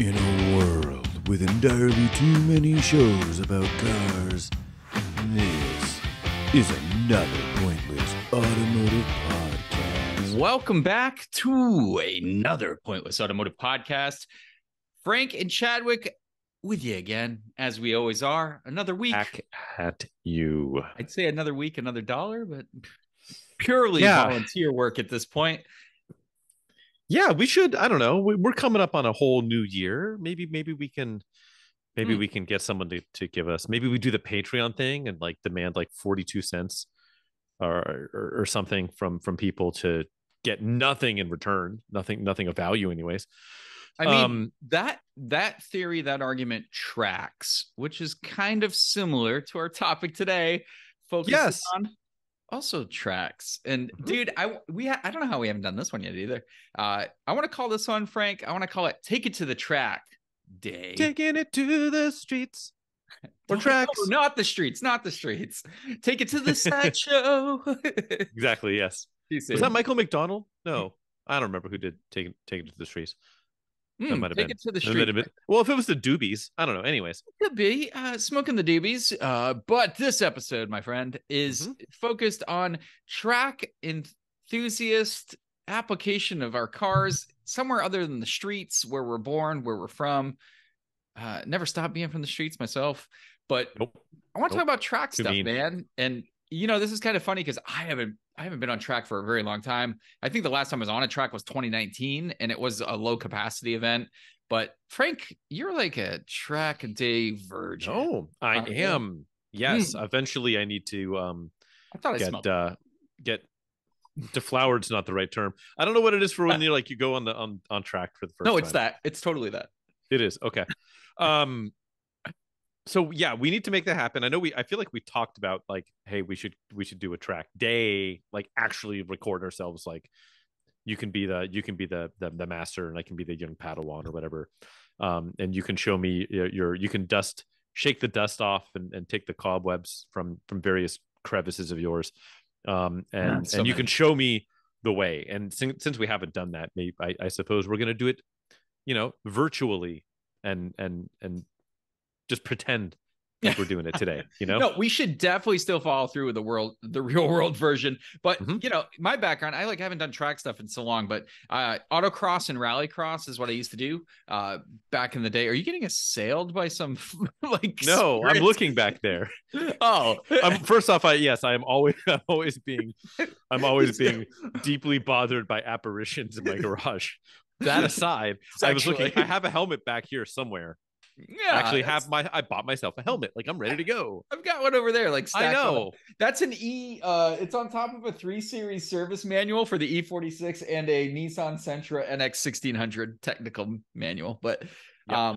In a world with entirely too many shows about cars, this is another pointless automotive podcast. Welcome back to another Pointless Automotive Podcast. Frank and Chadwick with you again, as we always are. Another week. Back at you. I'd say another week, another dollar, but purely Yeah. volunteer work at this point. Yeah, we should. I don't know. we- We're coming up on a whole new year. Maybe, maybe we can, maybe Hmm. we can get someone to, to give us. Maybe we do the Patreon thing and like demand like forty two cents, or, or or something from from people to get nothing in return. Nothing, nothing of value, anyways. I mean, Um, that that theory, that argument tracks, which is kind of similar to our topic today. Focusing Yes. on also tracks. And Mhm. dude, I we ha- I don't know how we haven't done this one yet either. Uh, I want to call this one, Frank. I want to call it "Take It to the Track" Day. Taking it to the streets or tracks. no, not the streets, not the streets. Take it to the sideshow. Exactly. Yes. Was that Michael McDonald? No, I don't remember who did take take it to the streets. That might have take been- it to the street. Well, if it was the Doobies, I don't know. Anyways, it could be uh, smoking the doobies. Uh, but this episode, my friend, is Mhm. focused on track enthusiast application of our cars somewhere other than the streets where we're born, where we're from. Uh, never stopped being from the streets myself, but nope. I want to talk about track Too stuff, mean. man. And you know, this is kind of funny because I haven't I haven't been on track for a very long time. I think the last time I was on a track was 2019, and it was a low capacity event. But Frank, you're like a track day virgin. No, I Uh, yeah. am. Yes, eventually I need to um I thought I get smelled. uh get deflowered's not the right term. I don't know what it is for when you're like you go on the on on track for the first no, it's time. that. It's totally that. It is. Okay. Um so yeah, we need to make that happen. I know we I feel like we talked about like hey, we should we should do a track day, like actually record ourselves like you can be the you can be the the, the master and I can be the young padawan or whatever. Um and you can show me your, your you can dust shake the dust off and, and take the cobwebs from from various crevices of yours. Um and so and you many. can show me the way. And since since we haven't done that, maybe I, I suppose we're gonna do it, you know, virtually and and and just pretend like we're doing it today you know No, we should definitely still follow through with the world, the real world version. But Mhm. you know, my background, I like haven't done track stuff in so long, but uh autocross and rallycross is what I used to do uh back in the day. Are you getting assailed by some like no i'm looking back there Oh, i'm first off i yes i am always i'm always being i'm always being deeply bothered by apparitions in my garage that aside i was looking i have a helmet back here somewhere yeah, actually have my i bought myself a helmet like i'm ready to go I've got one over there, like i stacked on the- know That's an E. Uh, it's on top of a three series service manual for the E46 and a Nissan Sentra NX 1600 technical manual. But Yep. um,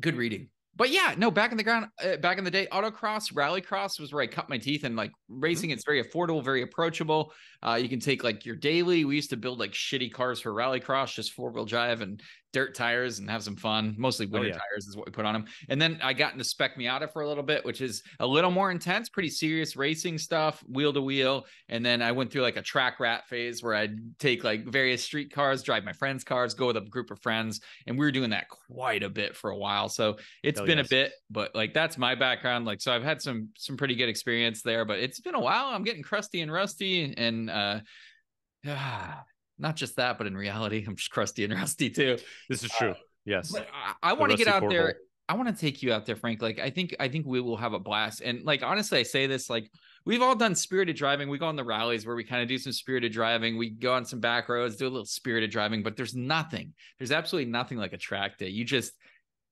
good reading. But yeah, no, back in the ground, uh, back in the day, autocross, rallycross was where I cut my teeth. And like racing, it's very affordable, very approachable. Uh, you can take like your daily. We used to build like shitty cars for rallycross, just four wheel drive and dirt tires and have some fun. Mostly winter yeah. tires is what we put on them. And then I got into Spec Miata for a little bit, which is a little more intense, pretty serious racing stuff, wheel to wheel. And then I went through like a track rat phase where I'd take like various street cars, drive my friends' cars, go with a group of friends. And we were doing that quite a bit for a while. So it's Hell been yes. a bit, but like that's my background. Like, so I've had some some pretty good experience there, but it's been a while. I'm getting crusty and rusty. And uh not just that, but in reality, I'm just crusty and rusty too. this is true yes But I, I want to get out there. I want to take you out there, Frank. Like I think I think we will have a blast. And like honestly, I say this like we've all done spirited driving. We go on the rallies where we kind of do some spirited driving. We go on some back roads, do a little spirited driving, but there's nothing. There's absolutely nothing like a track day. You just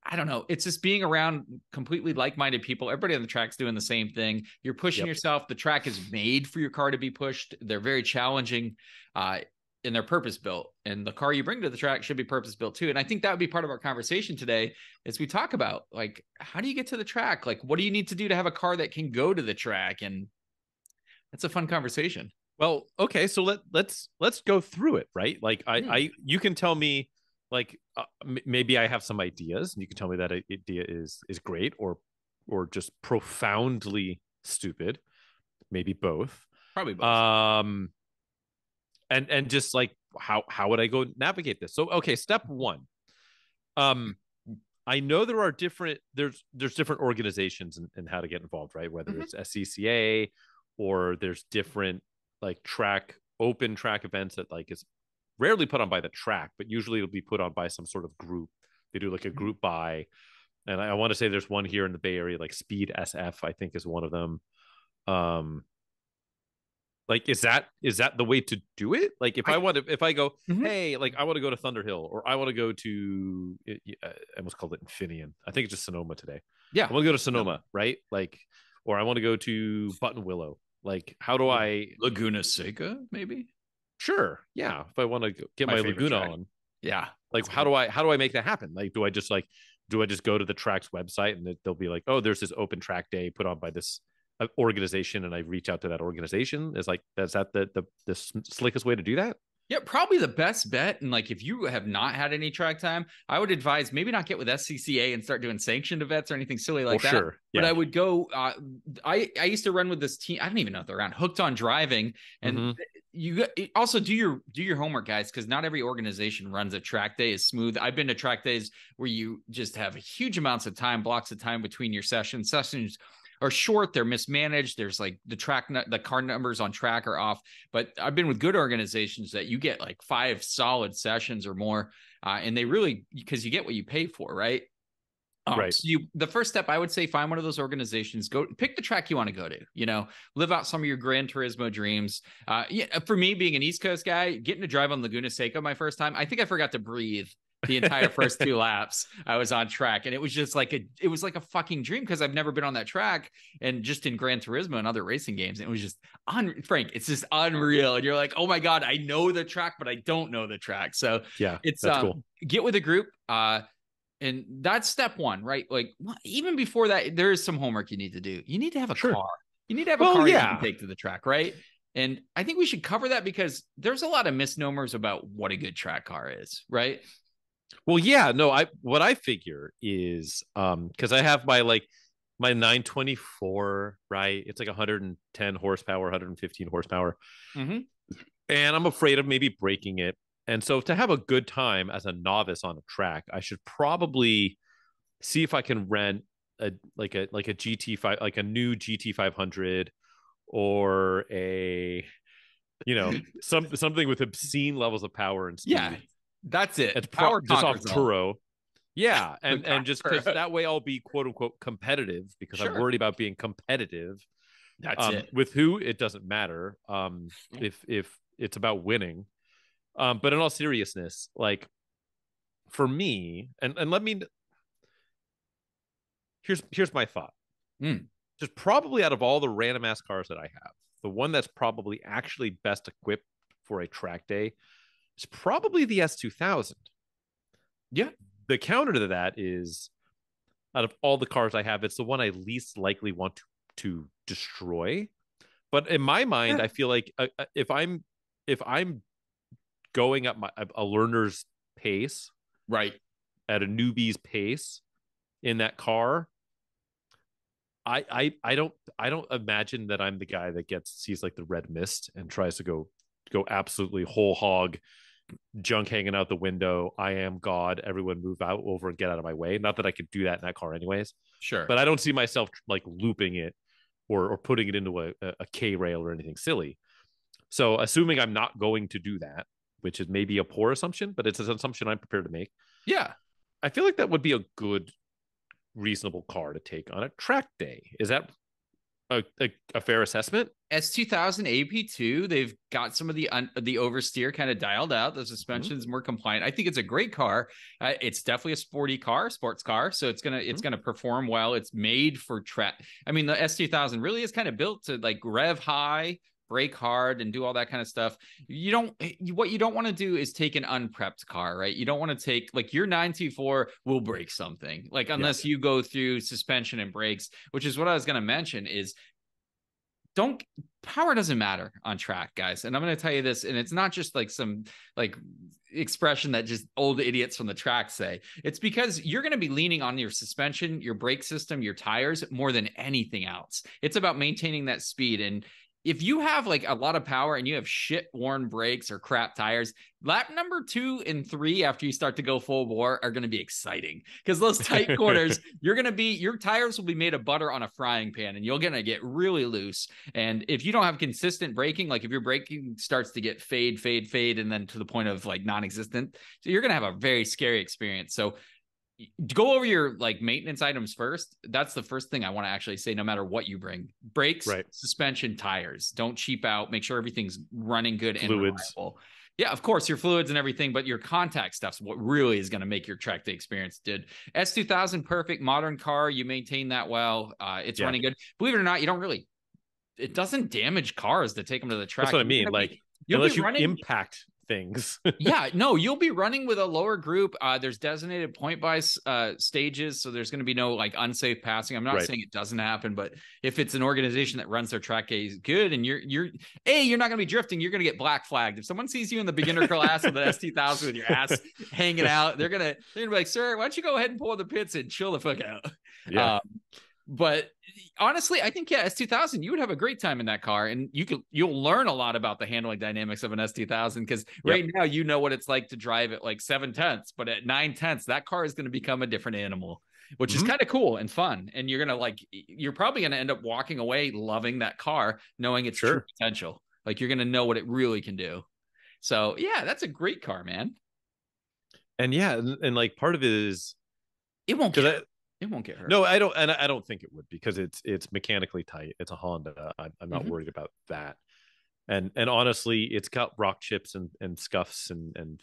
I don't know. It's just being around completely like-minded people. Everybody on the track's doing the same thing. You're pushing Yep. yourself. The track is made for your car to be pushed. They're very challenging. Uh, and they're purpose built and the car you bring to the track should be purpose built too and i think that would be part of our conversation today as we talk about like how do you get to the track like what do you need to do to have a car that can go to the track and that's a fun conversation Well, okay, so let let's let's go through it, right? Like I Hmm. I you can tell me like uh, m- maybe I have some ideas and you can tell me that idea is is great or or just profoundly stupid, maybe both. probably both. Um and and just like how how would I go navigate this? So okay, step 1. Um, I know there are different there's there's different organizations in, in how to get involved, right? Whether Mhm. it's SCCA or there's different like track open track events that like is rarely put on by the track, but usually it'll be put on by some sort of group. They do like a Mhm. group buy, and I, I want to say there's one here in the Bay Area, like Speed SF, I think is one of them. Um, like is that is that the way to do it? Like if I, I- want to, if I go, Mhm. hey, like I want to go to Thunderhill or I want to go to, I almost called it Infineon. I think it's just Sonoma today. Yeah. I want to go to Sonoma, right? Like, or I want to go to Buttonwillow. Like, how do I? Laguna Seca, maybe. Sure, yeah. If I want to get My my, Laguna track. on, Yeah. like, how do I? How do I make that happen? Like, do I just like, do I just go to the track's website and they'll be like, oh, there's this open track day put on by this organization, and I reach out to that organization? Is like, is that the the the slickest way to do that? Yeah, probably the best bet. And like, if you have not had any track time, I would advise maybe not get with SCCA and start doing sanctioned events or anything silly like well, that. sure, But. I would go. Uh, I I used to run with this team. I don't even know if they're around. Hooked on driving, and Mhm. you also do your do your homework, guys, because not every organization runs a track day as smooth. I've been to track days where you just have huge amounts of time, blocks of time between your sessions. Sessions are short, they're mismanaged. There's like the track, the car numbers on track are off. But I've been with good organizations that you get like five solid sessions or more, uh, and they really because you get what you pay for, right? Um, Right. So you, the first step, I would say, find one of those organizations. Go pick the track you want to go to. You know, live out some of your Gran Turismo dreams. Uh, yeah, for me, being an East Coast guy, getting to drive on Laguna Seca my first time, I think I forgot to breathe the entire first two laps. I was on track, and it was just like a, it was like a fucking dream because I've never been on that track, and just in Gran Turismo and other racing games, it was just un, Frank, it's just unreal, and you're like, oh my god, I know the track, but I don't know the track. So yeah, it's um, cool. get with a group uh and that's step one right like even before that there is some homework you need to do you need to have a Sure. car you need to have a Well, car you yeah. can take to the track right and i think we should cover that because there's a lot of misnomers about what a good track car is right Well, yeah, no, I what I figure is um because I have my like my 924, right? It's like 110 horsepower, 115 horsepower. mm-hmm. And I'm afraid of maybe breaking it. And so to have a good time as a novice on a track, I should probably see if I can rent a like a like a GT5 like a new GT500 or a you know some something with obscene levels of power and speed. yeah that's it it's power pro- just off. Turo. Yeah, and and just because that way I'll be quote unquote competitive because I'm worried about being competitive. that's Um, it with who it doesn't matter. Um, if if it's about winning, um, but in all seriousness, like for me, and and let me. Here's here's my thought. Mm. Just probably out of all the random ass cars that I have, the one that's probably actually best equipped for a track day is probably the S2000. Yeah. The counter to that is out of all the cars I have, it's the one I least likely want to, to destroy. But in my mind, Yeah. I feel like uh, uh, if I'm if I'm going at my a learner's pace right at a newbie's pace in that car, I I I don't I don't imagine that I'm the guy that gets sees like the red mist and tries to go go absolutely whole hog junk hanging out the window. I am God. Everyone move out over and get out of my way. Not that I could do that in that car anyways, sure but I don't see myself like looping it or or putting it into a, a K rail or anything silly. So assuming I'm not going to do that, which is maybe a poor assumption, but it's an assumption I'm prepared to make. yeah I feel like that would be a good, reasonable car to take on a track day. Is that a, a, a fair assessment? S2000 AP2, they've got some of the un- the oversteer kind of dialed out. The suspension's more compliant. I think it's a great car. Uh, it's definitely a sporty car, sports car, so it's gonna it's gonna perform well. It's made for track. I mean, the S2000 really is kind of built to like rev high, brake hard, and do all that kind of stuff. You don't eh, what you don't want to do is take an unprepped car, right? You don't want to take like your 924 will break something, like unless you go through suspension and brakes, which is what I was gonna mention is don't power doesn't matter on track guys and i'm going to tell you this and it's not just like some like expression that just old idiots from the track say it's because you're going to be leaning on your suspension your brake system your tires more than anything else it's about maintaining that speed and if you have like a lot of power and you have shit worn brakes or crap tires, lap number two and three after you start to go full bore are going to be exciting because those tight corners, you're going to be your tires will be made of butter on a frying pan and you're going to get really loose. And if you don't have consistent braking, like if your braking starts to get fade, fade, fade, and then to the point of like non existent, so you're going to have a very scary experience. So go over your like maintenance items first. That's the first thing I want to actually say, no matter what you bring brakes, Right. suspension, tires. Don't cheap out. Make sure everything's running good and Fluids. reliable. Yeah, of course, your fluids and everything, but your contact stuff's what really is going to make your track day experience good. S2000, perfect modern car. You maintain that well. Uh, it's Yeah. running good. Believe it or not, you don't really, it doesn't damage cars to take them to the track. That's what I mean. be- Like you'll unless you running- impact things. yeah, no, you'll be running with a lower group. Uh, there's designated point by uh, stages, so there's going to be no like unsafe passing. I'm not Right. saying it doesn't happen, but if it's an organization that runs their track days good, and you're you're a you're not going to be drifting, you're going to get black flagged. If someone sees you in the beginner class with an ST1000 with your ass hanging out, they're gonna they're gonna be like, sir, why don't you go ahead and pull the pits and chill the fuck out. yeah. Um, but honestly, I think yeah, S2000, you would have a great time in that car, and you could you'll learn a lot about the handling dynamics of an S2000 because right now you know what it's like to drive at like seven tenths, but at nine tenths, that car is going to become a different animal, which is Mhm. kind of cool and fun. And you're gonna like you're probably gonna end up walking away loving that car, knowing its true potential. Like you're gonna know what it really can do. So yeah, that's a great car, man. and yeah, and, and like part of it is It won't get I, it won't get hurt. no, I don't, and I don't think it would because it's it's mechanically tight. It's a Honda. I, I'm not Mhm. worried about that. And and honestly, it's got rock chips and and scuffs and and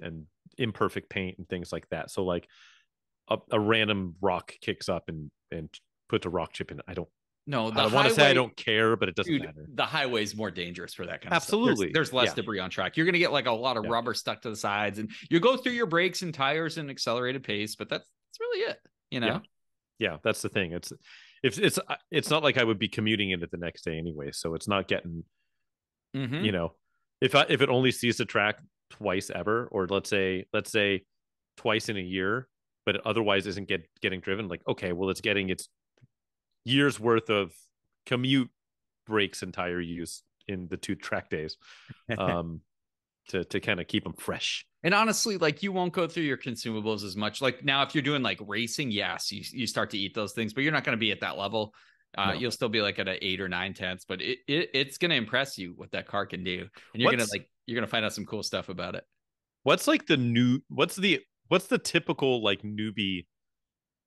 and imperfect paint and things like that. So like a, a random rock kicks up and and puts a rock chip in. I don't. no, I want to say I don't care, but it doesn't Dude, matter. the highway is more dangerous for that kind of Absolutely. stuff. There's, there's less Yeah. debris on track. You're gonna get like a lot of Yeah. rubber stuck to the sides, and you go through your brakes and tires and accelerated pace, but that's that's really it. You know, Yeah. Yeah, that's the thing. It's if it's it's not like I would be commuting in it the next day anyway, so it's not getting Mhm. you know if I if it only sees the track twice ever, or let's say let's say twice in a year, but it otherwise isn't get getting driven. Like okay, well it's getting its years worth of commute breaks and tire use in the two track days, um, to to kind of keep them fresh. And honestly, like you won't go through your consumables as much. Like now, if you're doing like racing, yes, you you start to eat those things, but you're not going to be at that level. Uh, No. You'll still be like at an eight or nine tenths, but it, it it's going to impress you what that car can do, and you're gonna like you're gonna find out some cool stuff about it. What's like the new? What's the what's the typical like newbie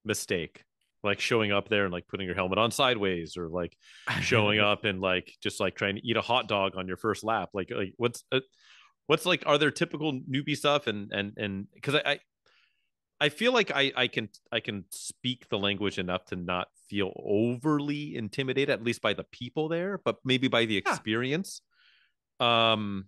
mistake? Like showing up there and like putting your helmet on sideways, or like showing up and like just like trying to eat a hot dog on your first lap. Like like what's uh, what's like are there typical newbie stuff and and and because I, I I feel like I I can I can speak the language enough to not feel overly intimidated at least by the people there, but maybe by the Yeah. experience. Um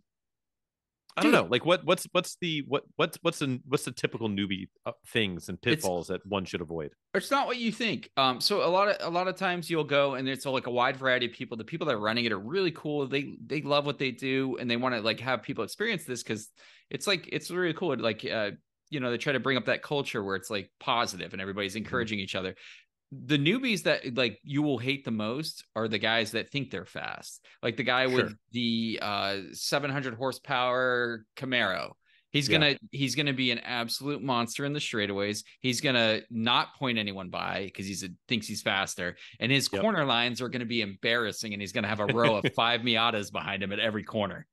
I don't Dude. know. Like what what's what's the what what's what's the what's the typical newbie uh, things and It's- pitfalls that one should avoid? It's not what you think. Um, so a lot of a lot of times you'll go and it's like a wide variety of people. The people that are running it are really cool. They they love what they do and they want to like have people experience this because it's like it's really cool. Like uh, you know, they try to bring up that culture where it's like positive and everybody's encouraging each other. The newbies that like you will hate the most are the guys that think they're fast. Like the guy with the uh 700 horsepower Camaro. He's Yeah. gonna he's gonna be an absolute monster in the straightaways. He's gonna not point anyone by because he's a, thinks he's faster, and his Yep. corner lines are gonna be embarrassing, and he's gonna have a row of five Miatas behind him at every corner.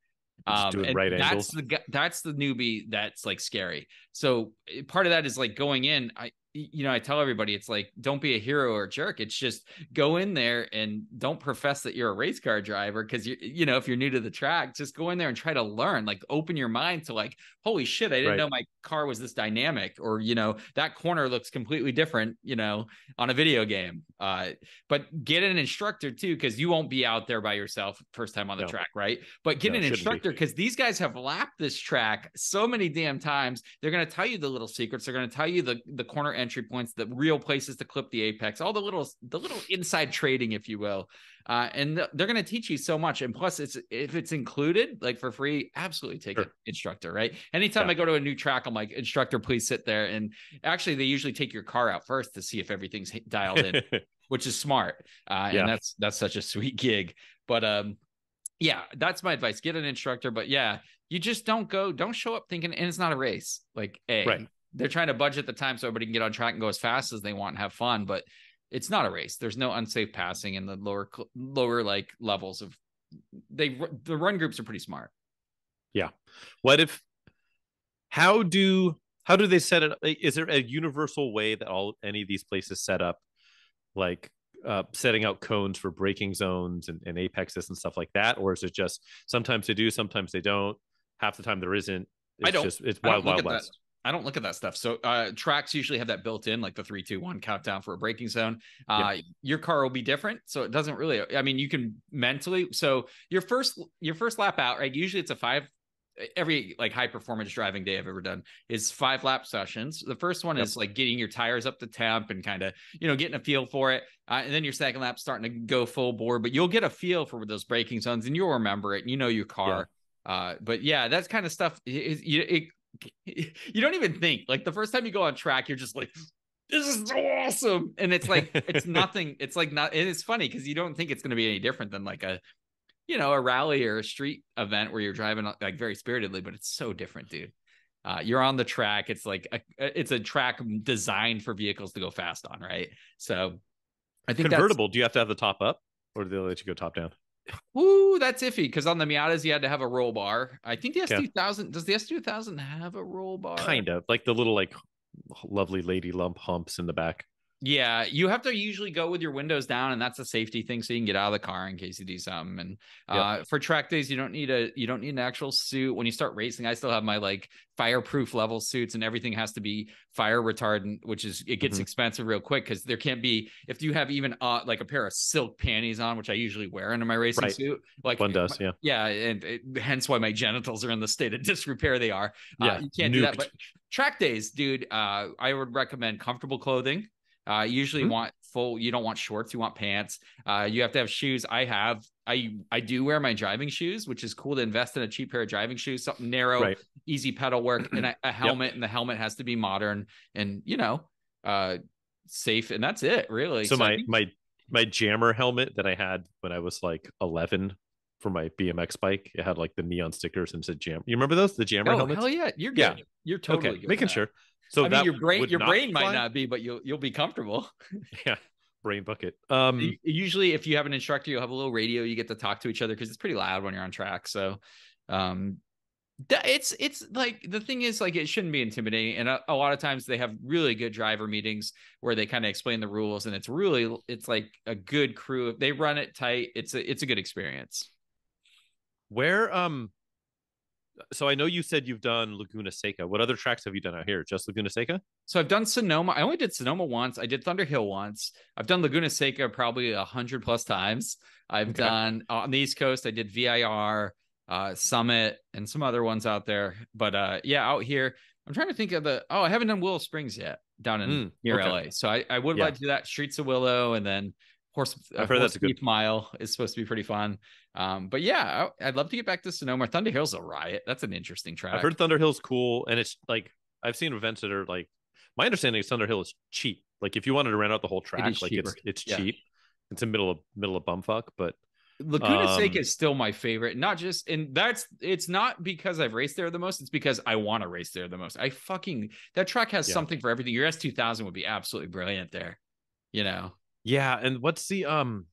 Doing and right that's angles. the that's the newbie that's like scary. So eh, part of that is like going in. I you know I tell everybody it's like don't be a hero or a jerk. It's just go in there and don't profess that you're a race car driver because you you know if you're new to the track, just go in there and try to learn. Like open your mind to like holy shit, I didn't Right. know my car was this dynamic, or you know that corner looks completely different. You know on a video game. Uh, but get an instructor too because you won't be out there by yourself first time on the No. track, right? But get No, an instructor because these guys have lapped this track so many damn times. They're going to tell you the little secrets. They're going to tell you the the corner entry points, the real places to clip the apex, all the little the little inside trading, if you will. Uh, and th- they're going to teach you so much. And plus, it's if it's included, like for free, absolutely take Sure. an instructor, right? Anytime Yeah. I go to a new track, I'm like, instructor, please sit there. And actually, they usually take your car out first to see if everything's dialed in which is smart. Uh, Yeah. and that's that's such a sweet gig. But um, yeah, that's my advice. Get an instructor, but yeah, you just don't go, don't show up thinking, and it's not a race. Like, a Right. They're trying to budget the time so everybody can get on track and go as fast as they want and have fun, but it's not a race. There's no unsafe passing in the lower, lower like levels of. They the run groups are pretty smart. Yeah. What if? How do how do they set it? like, Is there a universal way that all any of these places set up, like uh, setting out cones for braking zones and, and apexes and stuff like that, or is it just sometimes they do, sometimes they don't? Half the time there isn't. It's I don't- Just, it's wild, wild west. I don't look at that stuff. So uh tracks usually have that built in, like the three, two, one countdown for a braking zone. Uh your car will be different. So it doesn't really I mean, you can mentally so your first your first lap out, right? Usually it's a five every like high performance driving day I've ever done is five lap sessions. The first one Yep. is like getting your tires up to temp and kind of, you know, getting a feel for it. Uh, and then your second lap starting to go full bore, but you'll get a feel for those braking zones and you'll remember it and you know your car. Uh, but yeah, that's kind of stuff. It, it, it- you don't even think like the first time you go on track, you're just like, this is so awesome. And it's like, it's nothing. It's like not, and it's funny because you don't think it's going to be any different than like a, you know, a rally or a street event where you're driving like very spiritedly, but it's so different, dude. Uh, you're on the track. It's like a, it's a track designed for vehicles to go fast on, right? So I think Convertible? Do you have to have the top up, or do they let you go top down? Ooh, that's iffy because on the Miatas you had to have a roll bar. I think the S2000 does the S2000 have a roll bar? Kind of like the little like lovely lady lump humps in the back. Yeah, you have to usually go with your windows down, and that's a safety thing, so you can get out of the car in case you do something. And uh, for track days, you don't need a you don't need an actual suit. When you start racing, I still have my like fireproof level suits, and everything has to be fire retardant, which is it gets Mhm. expensive real quick because there can't be if you have even uh, like a pair of silk panties on, which I usually wear under my racing Right. suit. Like One does, yeah. yeah, and it, hence why my genitals are in the state of disrepair they are. Uh, Yeah, you can't do that. But track days, dude, uh, I would recommend comfortable clothing. Uh, usually Mhm. want full. You don't want shorts. You want pants. Uh, you have to have shoes. I have. I I do wear my driving shoes, which is cool to invest in a cheap pair of driving shoes, something narrow, Right. easy pedal work, and a, a helmet. And the helmet has to be modern and you know, uh, safe. And that's it, really. So I my think- my my jammer helmet that I had when I was like 11 for my BMX bike, it had like the neon stickers and said jam. You remember those? The jammer oh helmets? hell yeah, you're Yeah. good. You're totally okay, making sure. So I mean, that your brain, your brain might not be, but you'll you'll be comfortable. Yeah, brain bucket. Um, Usually, if you have an instructor, you'll have a little radio. You get to talk to each other because it's pretty loud when you're on track. So, um, it's it's like the thing is like it shouldn't be intimidating. And a, a lot of times they have really good driver meetings where they kind of explain the rules, and it's really it's like a good crew. They run it tight. It's a it's a good experience. Where um, so I know you said you've done Laguna Seca. What other tracks have you done out here? Just Laguna Seca? So I've done Sonoma. I only did Sonoma once. I did Thunderhill once. I've done Laguna Seca probably a hundred plus times. I've Okay. done on the East Coast. I did VIR, uh, Summit, and some other ones out there. But uh, yeah, out here, I'm trying to think of the. Oh, I haven't done Willow Springs yet down in Mm, near okay. LA. So I, I would Yeah. like to do that. Streets of Willow, and then Horse. I've uh, heard Horse that's a good- Mile is supposed to be pretty fun. Um, but yeah, I, I'd love to get back to Sonoma. Thunderhill's a riot. That's an interesting track. I've heard Thunderhill's cool, and it's like I've seen events that are like. My understanding is Thunderhill is cheap. Like if you wanted to rent out the whole track, is like it's cheaper. it's Yeah. cheap. It's in middle of middle of bumfuck, but Laguna Um, Seca is still my favorite. Not just, and that's it's not because I've raced there the most. It's because I want to race there the most. I fucking that track has Yeah. something for everything. Your S two thousand would be absolutely brilliant there. You know, Yeah, and what's the um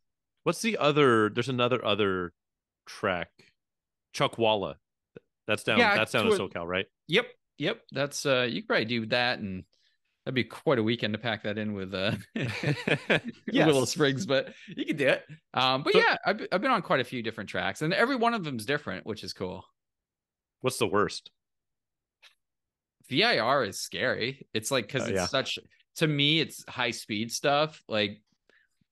what's the other there's another other track. Chuckwalla. That's down Yeah, that's down in SoCal, right? yep, yep. That's uh, you could probably do that, and that'd be quite a weekend to pack that in with uh, Yes. Willow Springs. But you could do it. Um, but So- yeah, I've I've been on quite a few different tracks, and every one of them's different, which is cool. What's the worst? VIR is scary. It's like because Uh, it's yeah. such to me, it's high speed stuff. Like,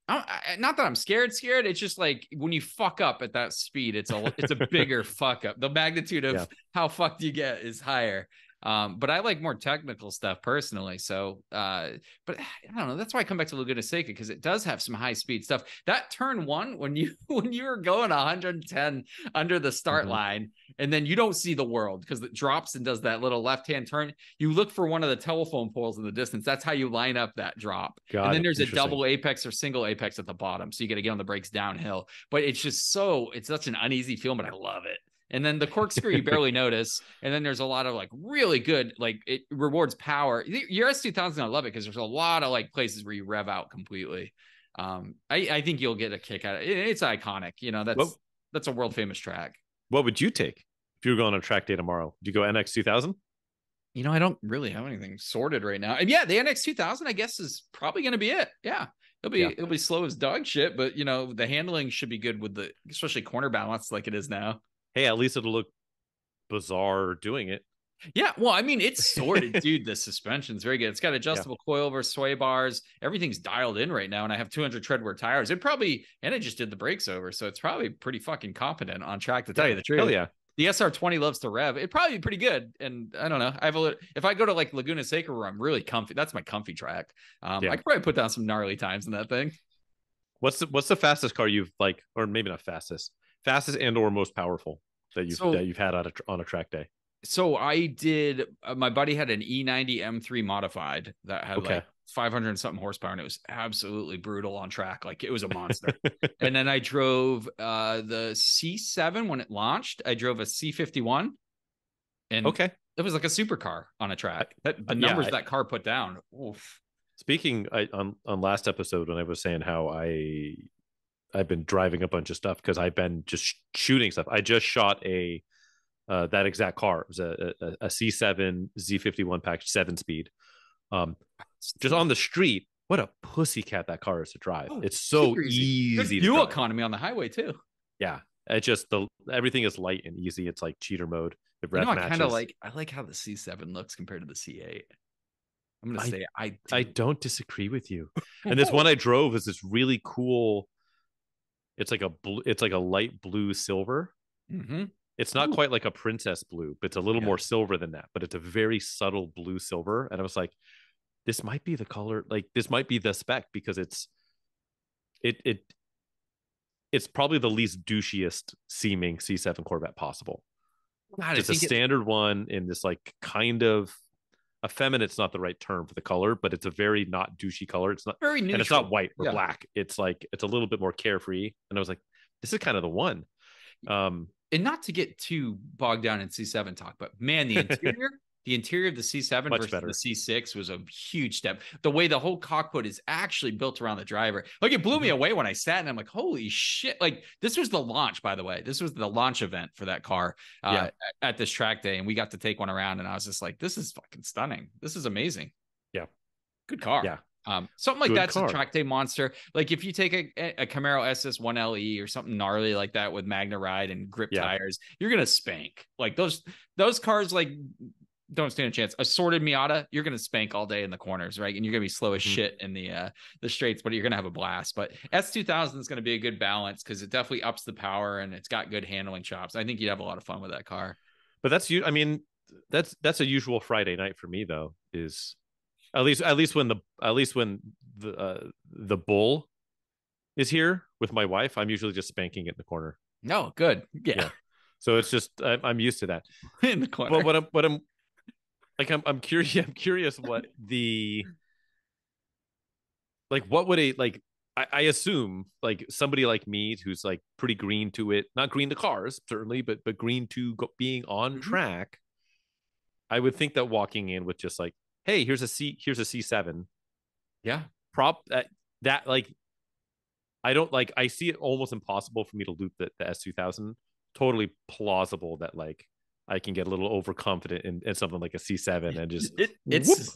I, I, not that I'm scared, scared. It's just like when you fuck up at that speed, it's a it's a bigger fuck up. The magnitude of Yeah. how fucked you get is higher. Um, but I like more technical stuff personally. So, uh, but I don't know. That's why I come back to Laguna Seca because it does have some high speed stuff. That turn one when you when you were going 110 under the start Mhm. line, and then you don't see the world because it drops and does that little left hand turn. You look for one of the telephone poles in the distance. That's how you line up that drop. Got and then it. there's a double apex or single apex at the bottom. So you got to get on the brakes downhill. But it's just so it's such an uneasy feeling, but I love it. And then the corkscrew you barely notice. And then there's a lot of like really good, like it rewards power. Your S2000, I love it because there's a lot of like places where you rev out completely. Um, I, I think you'll get a kick out of it. It's iconic. You know, that's Well- that's a world famous track. What would you take if you were going on a track day tomorrow? Do you go NX 2000? You know, I don't really have anything sorted right now. And yeah, the NX 2000, I guess, is probably going to be it. Yeah. It'll be Yeah. it'll be slow as dog shit, but you know, the handling should be good with the especially corner balance like it is now. Hey, at least it'll look bizarre doing it. Yeah, well, I mean, it's sorted, dude. The suspension's very good. It's got adjustable coil over sway bars. Everything's dialed in right now, and I have 200 treadwear tires. It probably and it just did the brakes over, so it's probably pretty fucking competent on track. To tell you the truth, Hell yeah. the SR20 loves to rev. It'd probably be pretty good. And I don't know. I have a li- if I go to like Laguna Seca where I'm really comfy, that's my comfy track. Um, Yeah. I could probably put down some gnarly times in that thing. What's the what's the fastest car you've like, or maybe not fastest, fastest and or most powerful that you've So- that you've had on a on a track day? So I did. Uh, my buddy had an E90 M3 modified that had Okay. like 500 and something horsepower, and it was absolutely brutal on track. Like it was a monster. and then I drove uh the C7 when it launched. I drove a Z51, and Okay. it was like a supercar on a track. That the uh, yeah, numbers I- that car put down. Oof. Speaking I, on on last episode when I was saying how I I've been driving a bunch of stuff because I've been just shooting stuff. I just shot a uh, that exact car. It was a, a, a C7 Z51 package seven speed. Um, just on the street. What a pussycat that car is to drive. Oh, it's so easy. Good fuel economy on the highway too. Yeah, it just the everything is light and easy. It's like cheater mode. The You know, I kind of like. I like how the C7 looks compared to the C8. I'm gonna I- say I. I don't disagree with you. And this one I drove is this really cool. It's like a blue. It's like a light blue silver. hmm It's not Ooh. quite like a princess blue, but it's a little Yeah. more silver than that. But it's a very subtle blue silver. And I was like, this might be the color. Like this might be the spec because it's it it it's probably the least douchiest seeming C7 Corvette possible. God, I Just a standard one in this like kind of effeminate's not the right term for the color, but it's a very not douchey color. It's not very neutral. and it's not white or Yeah. black. It's like it's a little bit more carefree. And I was like, this is kind of the one. Um, and not to get too bogged down in C7 talk, but man, the interior, the interior of the C7 Much versus better. the C6 was a huge step. The way the whole cockpit is actually built around the driver, like it blew me Mhm. away when I sat and I'm like, holy shit! Like this was the launch, by the way. This was the launch event for that car uh, Yeah. at- this track day, and we got to take one around, and I was just like, this is fucking stunning. This is amazing. Yeah. good car. Yeah. Um, something like Good that's car. a track day monster. Like if you take a, a Camaro SS1LE E or something gnarly like that with MagneRide and grip Yeah. tires, you're gonna spank. Like those those cars like don't stand a chance. A sorted Miata, you're gonna spank all day in the corners, right? And you're gonna be slow as Mhm. shit in the uh the straights, but you're gonna have a blast. But S2000 is gonna be a good balance because it definitely ups the power and it's got good handling chops. I think you'd have a lot of fun with that car. but that's you. I mean, that's that's a usual Friday night for me though. Is at least at least when the at least when the uh, the bull is here with my wife, I'm usually just spanking it in the corner. No, good. Yeah. Yeah. So it's just I'm, I'm used to that. in the corner. But what I'm what I'm like I'm I'm curious I'm curious what the like what would a like I, I assume like somebody like me who's like pretty green to it, not green to cars certainly, but but green to go, being on Mhm. track. I would think that walking in with just like, hey, here's a C, here's a C seven yeah. prop that that like, I don't like. I see it almost impossible for me to loop the, the S two thousand. Totally plausible that like I can get a little overconfident in, in something like a C seven and just it, it's whoop.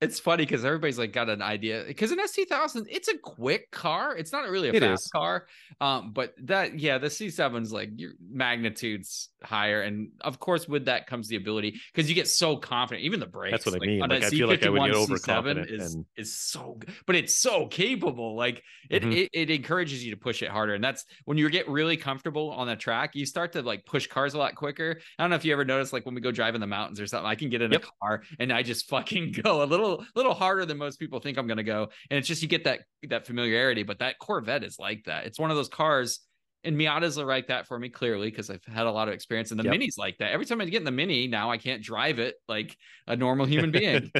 It's funny because everybody's like got an idea because an S2000 it's a quick car it's not really a It fast is. car um but that yeah the C7's like your magnitudes higher. And of course, with that comes the ability because you get so confident. Even the brakes. That's what I mean. Like, I feel like I would get Z51, overconfident C7 is and- is so good, but it's so capable. Like it, Mhm. it it encourages you to push it harder. And that's when you get really comfortable on the track, you start to like push cars a lot quicker. I don't know if you ever noticed, like when we go drive in the mountains or something, I can get in Yep. a car and I just fucking go a little little harder than most people think I'm gonna go. And it's just you get that that familiarity. But that Corvette is like that. It's one of those cars. And Miatas are like that for me clearly because I've had a lot of experience. And the Yep. Mini's like that. Every time I get in the Mini, now I can't drive it like a normal human being.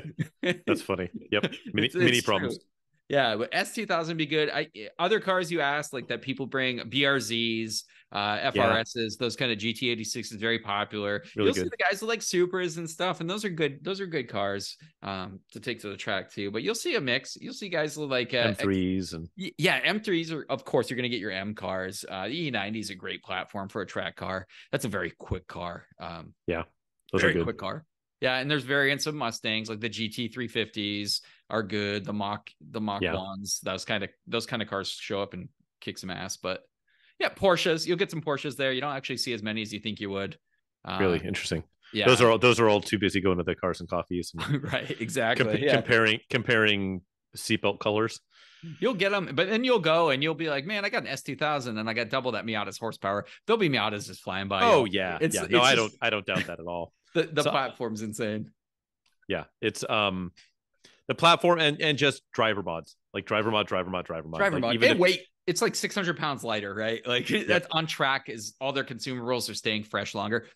That's funny. Yep. Mini, It's- mini it's problems. true. Yeah, but S two thousand be good. I other cars you asked like that people bring BRZs, uh, FRSs, those kind of GT eighty six is very popular. Really You'll see the guys with like Supras and stuff, and those are good. Those are good cars um, to take to the track too. But you'll see a mix. You'll see guys with like uh, M3s and Yeah, M3s are, of course, you're going to get your M cars. Uh, the E90 is a great platform for a track car. That's a very quick car. Um, those very are good. quick car. Yeah, and there's variants of Mustangs like the GT 350s are good. The mock the mock Yeah. ones, those kind of those kind of cars show up and kick some ass. But yeah, Porsches, you'll get some Porsches there. You don't actually see as many as you think you would. Uh, Really interesting. yeah, Those are all those are all too busy going to the cars and coffees and right. Exactly. compa- yeah. comparing comparing seatbelt colors. You'll get them, but then you'll go and you'll be like, man, I got an S2000 and I got double that Miata's horsepower. There'll be Miatas just flying by. Oh you. yeah, It's- yeah. No, it's I don't I don't doubt that at all. The, the So- platform's insane. Yeah, it's um the platform and and just driver mods like driver mod, driver mod, driver mod. Driver Like, mod. even And if- weight, it's like 600 pounds lighter, right? Like that's on track is all their consumables are staying fresh longer.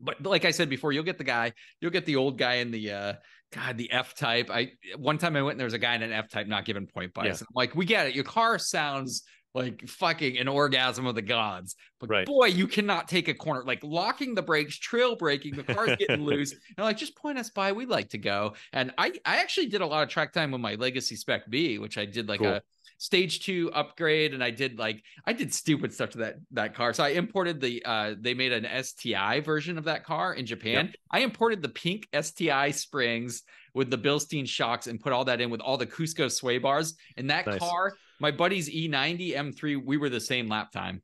But like I said before, you'll get the guy, you'll get the old guy in the uh God, the F type. I one time I went and there was a guy in an F type not giving point buys. Yeah. I'm like, we get it. Your car sounds like fucking an orgasm of the gods. But Right. boy, you cannot take a corner. Like locking the brakes, trail braking, the car's getting loose. And like, just point us by. We'd like to go. And I I actually did a lot of track time with my Legacy Spec B, which I did like Cool. a stage two upgrade and I did like I did stupid stuff to that that car. So I imported the uh they made an STI version of that car in Japan. I imported the pink STI springs with the Bilstein shocks and put all that in with all the Cusco sway bars. And that Nice. car, my buddy's E E90 M3, we were the same lap time.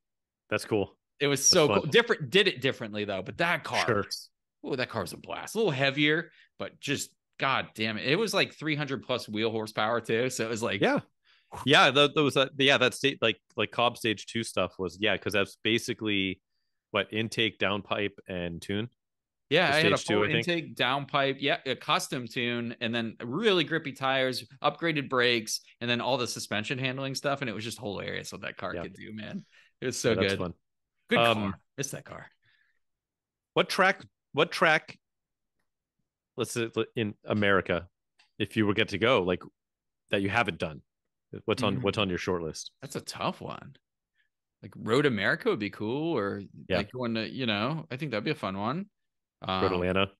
That's cool. It was so fun. cool. Different did it differently though, but that car Sure. Oh, that car was a blast. A little heavier, but just god damn it. It was like 300 plus wheel horsepower too. So it was like Yeah. Yeah, tho- those uh, yeah, that state like like Cobb stage 2 stuff was yeah, cuz that's basically what intake, downpipe and tune. Yeah, I had a two, full intake, downpipe, yeah, a custom tune, and then really grippy tires, upgraded brakes, and then all the suspension handling stuff. And it was just hilarious what that car Yeah. could do, man. It was so Yeah, good. fun. Good Um, car. Miss that car. What track what track let's say in America if you were get to go like that you haven't done? What's on Mm. what's on your short list? That's a tough one. Like Road America would be cool, or Yeah. like going to, you know, I think that'd be a fun one. Um, Road Atlanta.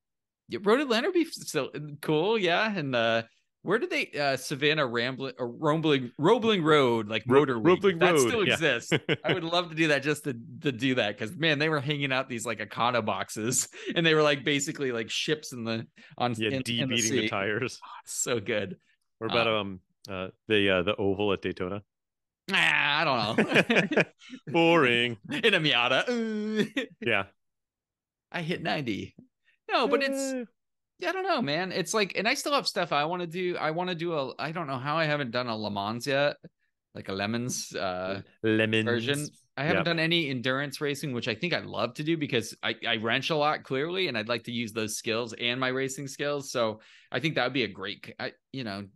Yeah, Road Atlanta would be still cool, yeah. And uh where did they uh Savannah Rambling or Rombling Roebling Road, like Ro- Motor Week, Roebling that Road, still yeah. exists. I would love to do that just to, to do that because man, they were hanging out these like Akana boxes and they were like basically like ships in the on Yeah, in, in the beating the tires. So good. What about um uh the uh the oval at Daytona? Ah, I don't know. Boring. in a Miata. Yeah. I hit 90. No, but it's Eh, Yeah, I don't know, man. It's like, and I still have stuff I want to do. I want to do a. I don't know how I haven't done a Le Mans yet, like a Lemons uh, lemons. version. I haven't Yeah. done any endurance racing, which I think I'd love to do because I, I wrench a lot clearly, and I'd like to use those skills and my racing skills. So I think that would be a great. I you know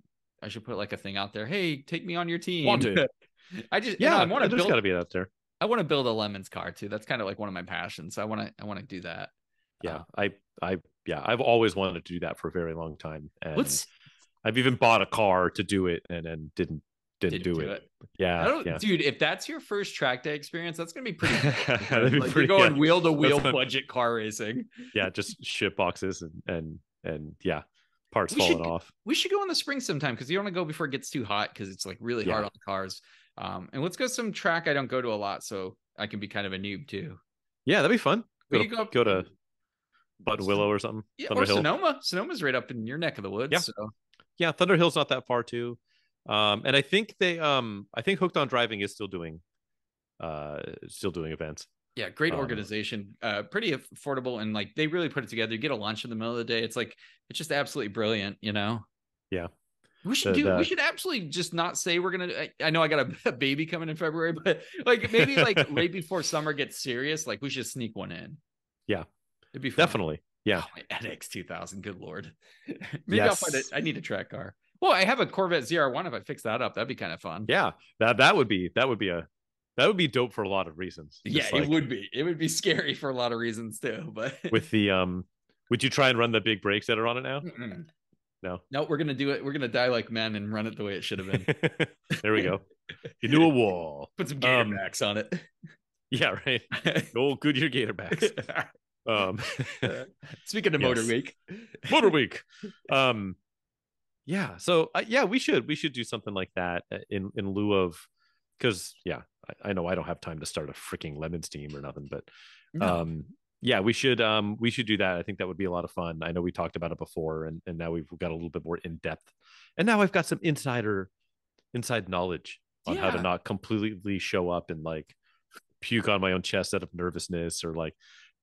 I should put like a thing out there. Hey, take me on your team. Wanted. I just Yeah, I want to there's build. got to be out there. I want to build a lemons car too. That's kind of like one of my passions. So I want to I want to do that. Yeah, Uh, I, I, yeah, I've always wanted to do that for a very long time, and Let's I've even bought a car to do it, and then didn't didn't, do, it. I Yeah, don't, yeah. dude. If that's your first track day experience, that's gonna be pretty. Be like pretty- you're going wheel to wheel budget car racing. yeah, just shit boxes and and and yeah, parts We falling should- off. We should go in the spring sometime because you don't want to go before it gets too hot because it's like really hard on the cars. Um, and let's go some track I don't go to a lot, so I can be kind of a noob too. Yeah, that'd be fun. Go to, go up- go to Buttonwillow or something. Yeah, Thunder or Hill. Sonoma. Sonoma's right up in your neck of the woods. Yeah. So Yeah, Thunderhill's not that far too. Um, and I think they um I think Hooked on Driving is still doing uh still doing events. Yeah, great Um, organization. Uh, pretty affordable, and like they really put it together. You get a lunch in the middle of the day. It's like it's just absolutely brilliant. You know. Yeah. We should The- do. the- we should absolutely just not say we're gonna. I, I know I got a, a baby coming in February, but like maybe like right before summer gets serious, like we should sneak one in. Yeah. it'd be fun. Definitely. Yeah. Oh, my NX 2000. Good lord. maybe I'll find it. Yes. I need a track car. Well, I have a Corvette ZR1. If I fix that up, that'd be kind of fun. Yeah. That that would be that would be a that would be dope for a lot of reasons. Yeah, Just it would be. It would be scary for a lot of reasons too. But with the um would you try and run the big brakes that are on it now? Mm-mm. No. no, we're gonna do it. We're gonna die like men and run it the way it should have been. there we go. Into a wall. Put some gator Um, backs on it. Yeah, right. Old Goodyear Gatorbacks. Um Speaking of Motor Week, Motor Week. Um, yeah. So uh, yeah, we should we should do something like that uh, in in lieu of because yeah, I, I know I don't have time to start a freaking lemons team or nothing, but No. um, yeah, we should um we should do that. I think that would be a lot of fun. I know we talked about it before, and and now we've got a little bit more in depth, and now I've got some insider inside knowledge on how to not completely show up and like puke on my own chest out of nervousness or like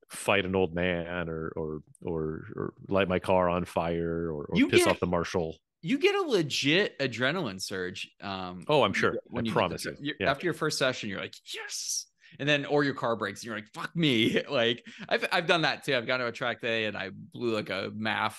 fight an old man or or or, or light my car on fire or, or piss get- off the marshal. You get a legit adrenaline surge. Um, Oh, I'm sure. when I you promise the- you. Yeah. After your first session, you're like, yes. And then, or your car breaks, and you're like, fuck me. Like, I've I've done that too. I've gone to a track day and I blew like a MAF.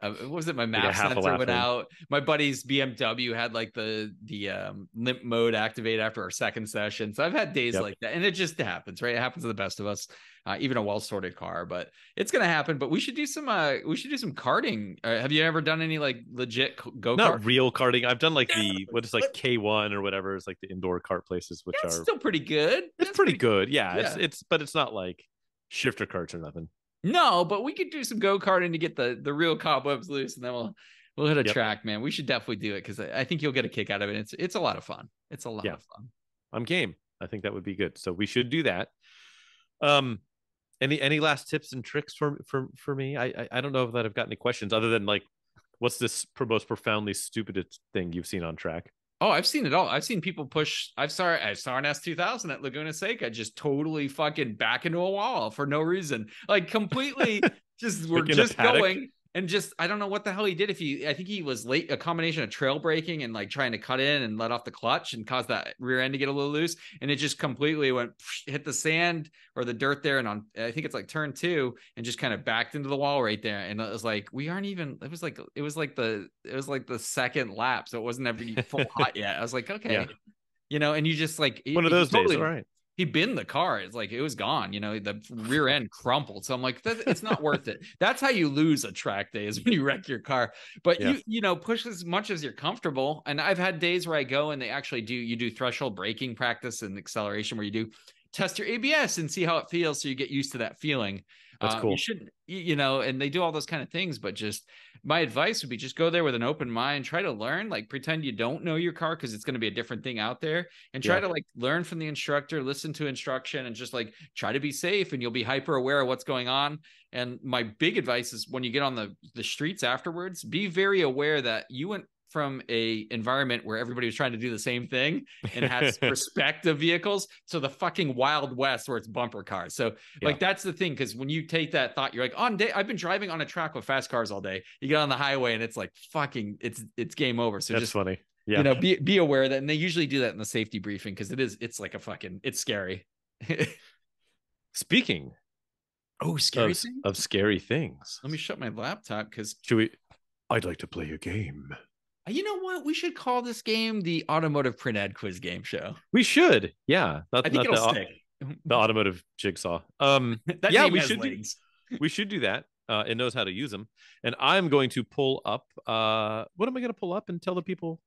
Uh, what was it? My MAF sensor went out. My buddy's BMW had like the the um, limp mode activated after our second session. So I've had days Yep. like that, and it just happens, right? It happens to the best of us. Uh, even a well sorted car, but it's gonna happen. But we should do some. Uh, we should do some karting. Uh, have you ever done any like legit go? Not real karting. I've done like the what is like K1 or whatever. It's like the indoor kart places, which are still pretty good. it's That's pretty good. Yeah, it's yeah. it's but it's not like shifter karts or nothing. No, but we could do some go karting to get the the real cobwebs loose, and then we'll we'll hit a Yep. track, man. We should definitely do it because I, I think you'll get a kick out of it. It's it's a lot of fun. It's a lot Yeah. of fun. I'm game. I think that would be good. So we should do that. Um, any any last tips and tricks for for for me? I I, I don't know that I've got any questions other than like, what's this pro- most profoundly stupidest thing you've seen on track? Oh, I've seen it all. I've seen people push. I've saw I saw an S two thousand at Laguna Seca just totally fucking back into a wall for no reason, like completely. just we're Like just going and just I don't know what the hell he did. If he, I think he was late. A combination of trail braking and like trying to cut in and let off the clutch and cause that rear end to get a little loose, and it just completely went hit the sand or the dirt there, and on I think it's like turn two, and just kind of backed into the wall right there. And it was like we aren't even. It was like it was like the it was like the second lap, so it wasn't ever full hot yet. I was like, okay. Yeah. You know, and you just like One of he those totally- days. Right. He binned the car. It's like it was gone. You know, the rear end crumpled. So I'm like, that, it's not worth it. That's how you lose a track day is when you wreck your car. But Yeah. you you know push as much as you're comfortable. And I've had days where I go and they actually do you do threshold braking practice and acceleration where you do test your ABS and see how it feels so you get used to that feeling. That's Um, cool. You should you know, and they do all those kind of things. But just my advice would be just go there with an open mind, try to learn, like pretend you don't know your car because it's going to be a different thing out there and try Yeah. to like learn from the instructor, listen to instruction, and just like try to be safe. And you'll be hyper aware of what's going on. And my big advice is when you get on the the streets afterwards, be very aware that you went from a environment where everybody was trying to do the same thing and has perspective vehicles to the fucking wild west where it's bumper cars. So like that's the thing because when you take that thought, you're like on day. I've been driving on a track with fast cars all day. You get on the highway and it's like fucking it's it's game over. So That's just funny. Yeah. you know be be aware that and they usually do that in the safety briefing because it is it's like a fucking it's scary. Speaking oh, of, of scary things, Let me shut my laptop because should we? I'd like to play a game. You know what? We should call this game the Automotive Print Ad Quiz Game Show. We should. Yeah. Not, I think it'll the, stick. the automotive jigsaw. Um, that yeah, we should do- we should do that. Uh, it knows how to use them. And I'm going to pull up. Uh, what am I going to pull up and tell the people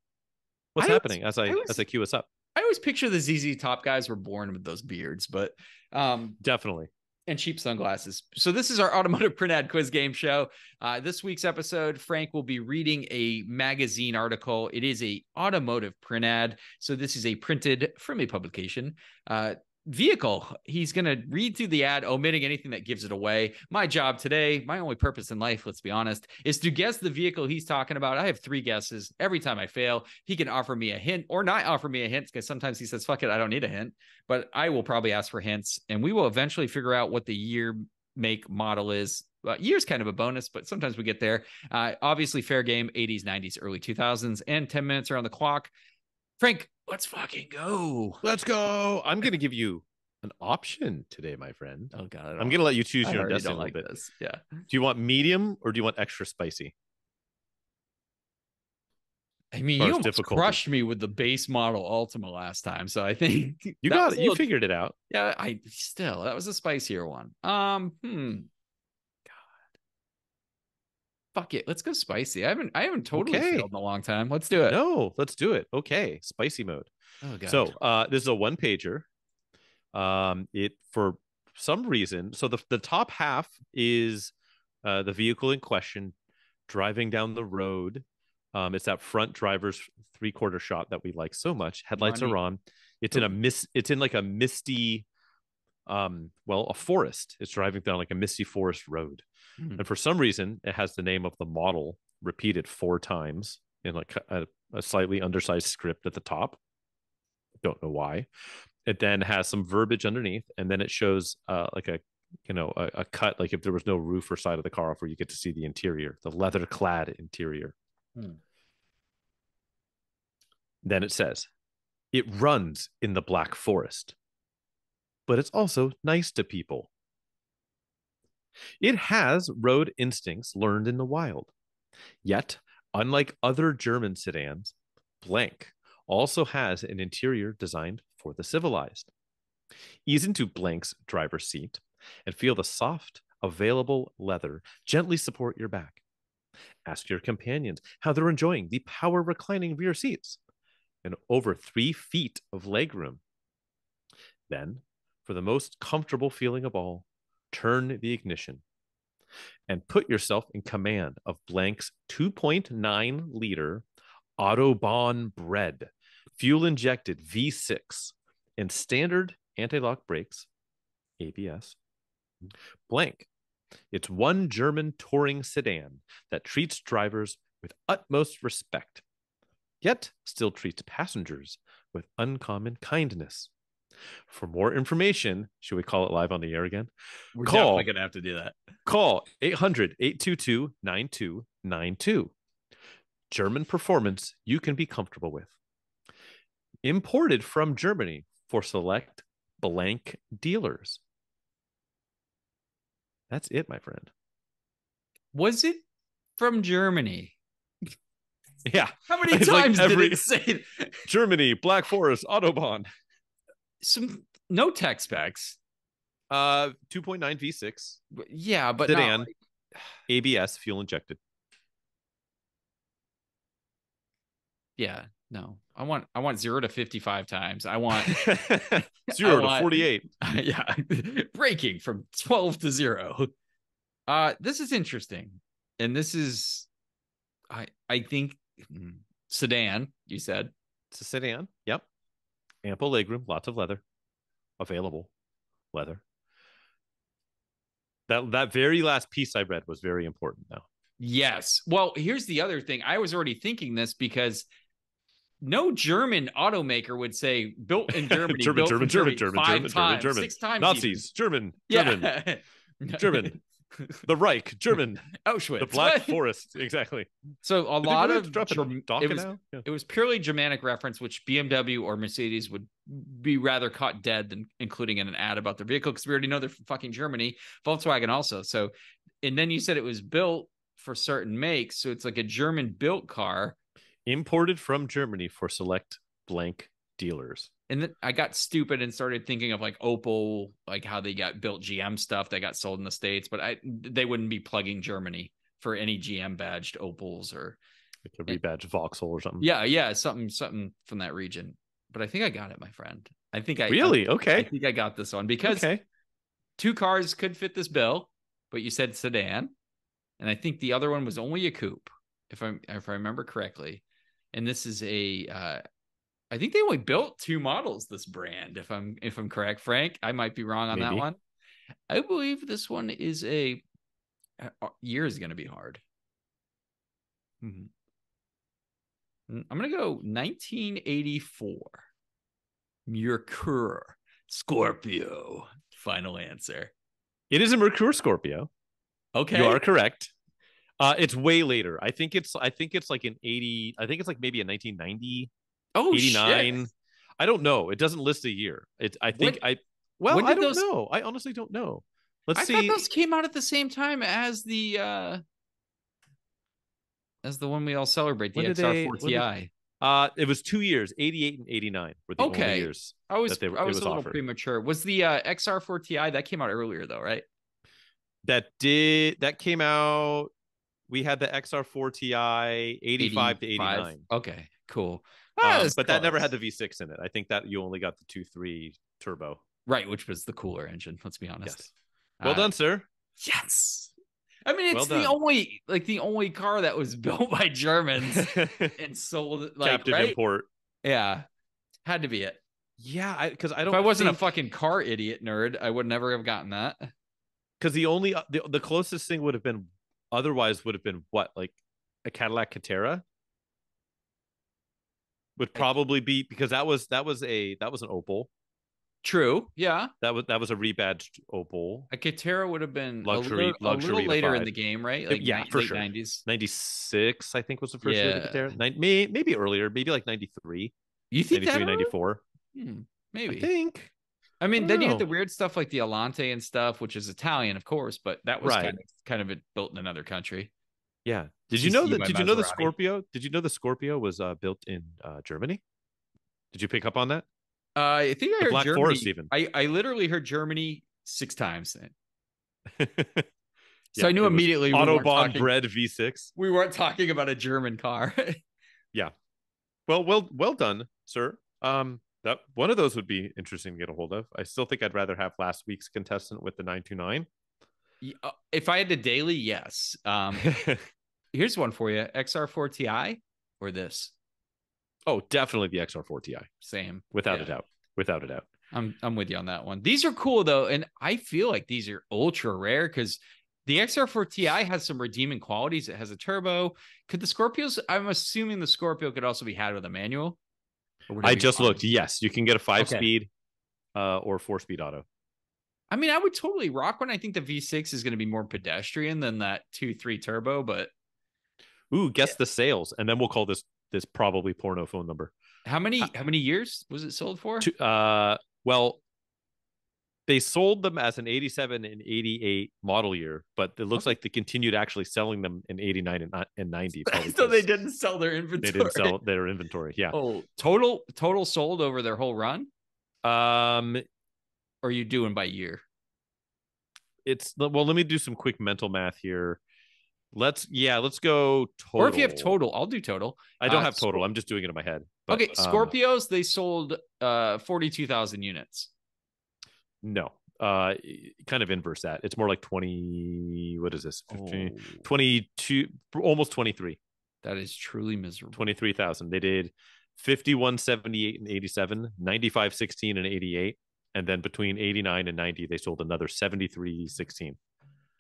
what's I was- happening as I, I was- as I queue us up? I always picture the ZZ Top guys were born with those beards, but um, Definitely. And cheap sunglasses. So this is our automotive print ad quiz game show. Uh, this week's episode, Frank will be reading a magazine article. It is a automotive print ad. So this is a printed from a publication. Uh, vehicle. He's going to read through the ad, omitting anything that gives it away. My job today, my only purpose in life, let's be honest, is to guess the vehicle he's talking about. I have three guesses. Every time I fail, he can offer me a hint or not offer me a hint because sometimes he says, fuck it, I don't need a hint. But I will probably ask for hints and we will eventually figure out what the year, make, model is. Uh, year's kind of a bonus, but sometimes we get there. Uh, obviously, fair game 80s, 90s, early 2000s, and 10 minutes are on the clock. Frank, let's fucking go. Let's go. I'm going to give you an option today, my friend. Oh god, I'm going to let you choose I your already destiny don't a like little bit. this. Yeah. Do you want medium or do you want extra spicy? I mean, you almost crushed me with the base model Ultima last time, so I think You got it. a You figured it out. Yeah, I still that was a spicier one. Um, hmm. Fuck it. Let's go spicy. I haven't I haven't totally Okay. failed in a long time. Let's do it. No, let's do it. Okay, spicy mode. Oh god. So uh, this is a one pager. Um, it for some reason. So the the top half is uh, the vehicle in question driving down the road. Um, it's that front driver's three quarter shot that we like so much. Headlights Money. are on. It's in a mist. It's in like a misty, um, well, a forest. It's driving down like a misty forest road, Hmm. and for some reason, it has the name of the model repeated four times in like a, a slightly undersized script at the top. Don't know why. It then has some verbiage underneath, and then it shows uh, like a you know a, a cut like if there was no roof or side of the car off where you get to see the interior, the leather clad interior. Hmm. Then it says, it runs in the Black Forest, but it's also nice to people. It has road instincts learned in the wild. Yet, unlike other German sedans, Blank also has an interior designed for the civilized. Ease into Blank's driver's seat and feel the soft, available leather gently support your back. Ask your companions how they're enjoying the power reclining rear seats and over three feet of legroom. Then, for the most comfortable feeling of all, turn the ignition and put yourself in command of Blank's 2.9 liter Autobahn bred fuel injected V6 and standard anti lock brakes, ABS. Blank. It's one German touring sedan that treats drivers with utmost respect, yet still treats passengers with uncommon kindness. For more information, should we call it live on the air again? We're Call. definitely gonna have to do that. Call 800 822 9292. German performance you can be comfortable with. Imported from Germany for select blank dealers. That's it, my friend. Was it from Germany? Yeah. How many It's like times every- did it say Germany, Black Forest, Autobahn. Some no tech specs? Uh 2.9 V6, Yeah, but not Sedan. like- ABS, fuel injected. yeah, no. I want I want zero to fifty five times. I want Zero to want- 48. yeah, breaking from 12 to 0. Uh this is interesting. And this is I I think mm, sedan, you said. It's a sedan. Yep. Ample legroom, lots of leather. Available leather. That that very last piece I read was very important though. Yes. Well, here's the other thing. I was already thinking this because no German automaker would say built in Germany. German, built German, in German, Germany German, German, German, German. Nazis, German, even. German, Yeah. German. the Reich, German, Auschwitz. the Black Forest. Exactly. So a Did lot really of Germ- it was? Yeah. it was purely Germanic reference, which BMW or Mercedes would be rather caught dead than including in an ad about their vehicle because we already know they're from fucking Germany. Volkswagen also. So, and then you said it was built for certain makes, so it's like a German built car. Imported from Germany for select blank dealers. And then I got stupid and started thinking of like Opel, like how they got built GM stuff that got sold in the states, but I they wouldn't be plugging Germany for any GM badged Opels or Like a rebadged Vauxhall or something. yeah, yeah, something something from that region. But I think I got it, my friend. I think I Really? I, Okay. I think I got this one because okay. two cars could fit this bill, but you said sedan, and I think the other one was only a coupe, if I if I remember correctly. And this is a uh, I think they only built two models this brand, if I'm if I'm correct, Frank. I might be wrong on that one. I believe this one is a year is going to be hard. Mhm. Mm, I'm going to go 1984. Merkur Scorpio. Final answer. It is a Merkur Scorpio. Okay. You are correct. Uh, it's way later. I think it's I think it's like an 80. I think it's like maybe a 1990, oh, 89. shit. I don't know. It doesn't list a year. It I think I well when I don't those- know. I honestly don't know. Let's I see. thought those came out at the same time as the uh as the one we all celebrate, the When did they- XR4 when did- Ti. Uh, it was two years, 88 and 89 were the only Okay. years. I was they- I it was, was a little offered. premature. Was the uh, XR4 Ti that came out earlier though, right? That did that came out. We had the XR4 Ti 85 to 89. Okay, cool. Um, but that never had the V6 in it. I think that you only got the 2.3 turbo. right, which was the cooler engine. Let's be honest. Yes. Well Uh, done, sir. Yes. I mean, Well it's the only like the only car that was built by Germans and sold like Captive right. import. Yeah, had to be it. Yeah, because I, don't. If I wasn't a fucking car idiot nerd, I would never have gotten that. because the only uh, the, the closest thing would have been otherwise would have been what like a Cadillac Catera would probably be because that was that was a that was an Opel True. Yeah. that was that was a rebadged Opel A Catera would have been Luxury- a little, a luxury little later in the game, right? Like yeah, for sure. 90s. 96 I think was the first year Yeah. Catera Nin- may, maybe earlier maybe like 93 You think 93 that? 94 Hmm, I maybe. think I mean, I then you don't had the weird stuff like the Allante and stuff, which is Italian, of course, but that was Right. kind of kind of built in another country. yeah did you know that did you know the Scorpio did you know the Scorpio was uh, built in uh, Germany did you pick up on that Uh, I think I The heard Black Germany. Forest even. I, I literally heard Germany six times. So Yeah, I knew immediately we Autobahn talking, bred V6 we weren't talking about a German car. Yeah. Well, well, well done, sir. Um, that one of those would be interesting to get a hold of. I still think I'd rather have last week's contestant with the nine two nine. Uh, if I had to daily, yes. Um, here's one for you: XR4 Ti or this? Oh, definitely the XR4 Ti, Same. without a doubt, without a doubt. I'm I'm with you on that one. These are cool though, and I feel like these are ultra rare because the XR4 Ti has some redeeming qualities. It has a turbo. Could the Scorpios? I'm assuming the Scorpio could also be had with a manual. Or would it I just looked. Yes, you can get a five Okay. speed, uh, or four speed auto. I mean, I would totally rock one. I think the V6 is going to be more pedestrian than that two three turbo, but Ooh, guess the sales, and then we'll call this this probably porno phone number. how many how many years was it sold for? To, uh, well, they sold them as an 87 and 88 model year, but it looks Okay. like they continued actually selling them in 89 and, and 90. so they didn't sell their inventory. They didn't sell their inventory. Yeah. Oh, total total sold over their whole run, Um, or are you doing by year? it's well. Let me do some quick mental math here. Let's yeah, let's go total. Or if you have total, I'll do total. I don't uh, have total. Scor- I'm just doing it in my head. But, okay, um, Scorpios they sold uh 42,000 units. no, uh, kind of inverse that. It's more like 20. What is this? 15, 22, almost 23. that is truly miserable. 23,000. They did 51, 78, and 87, 95, 16, and 88. And then between 89 and 90, they sold another 73, 16.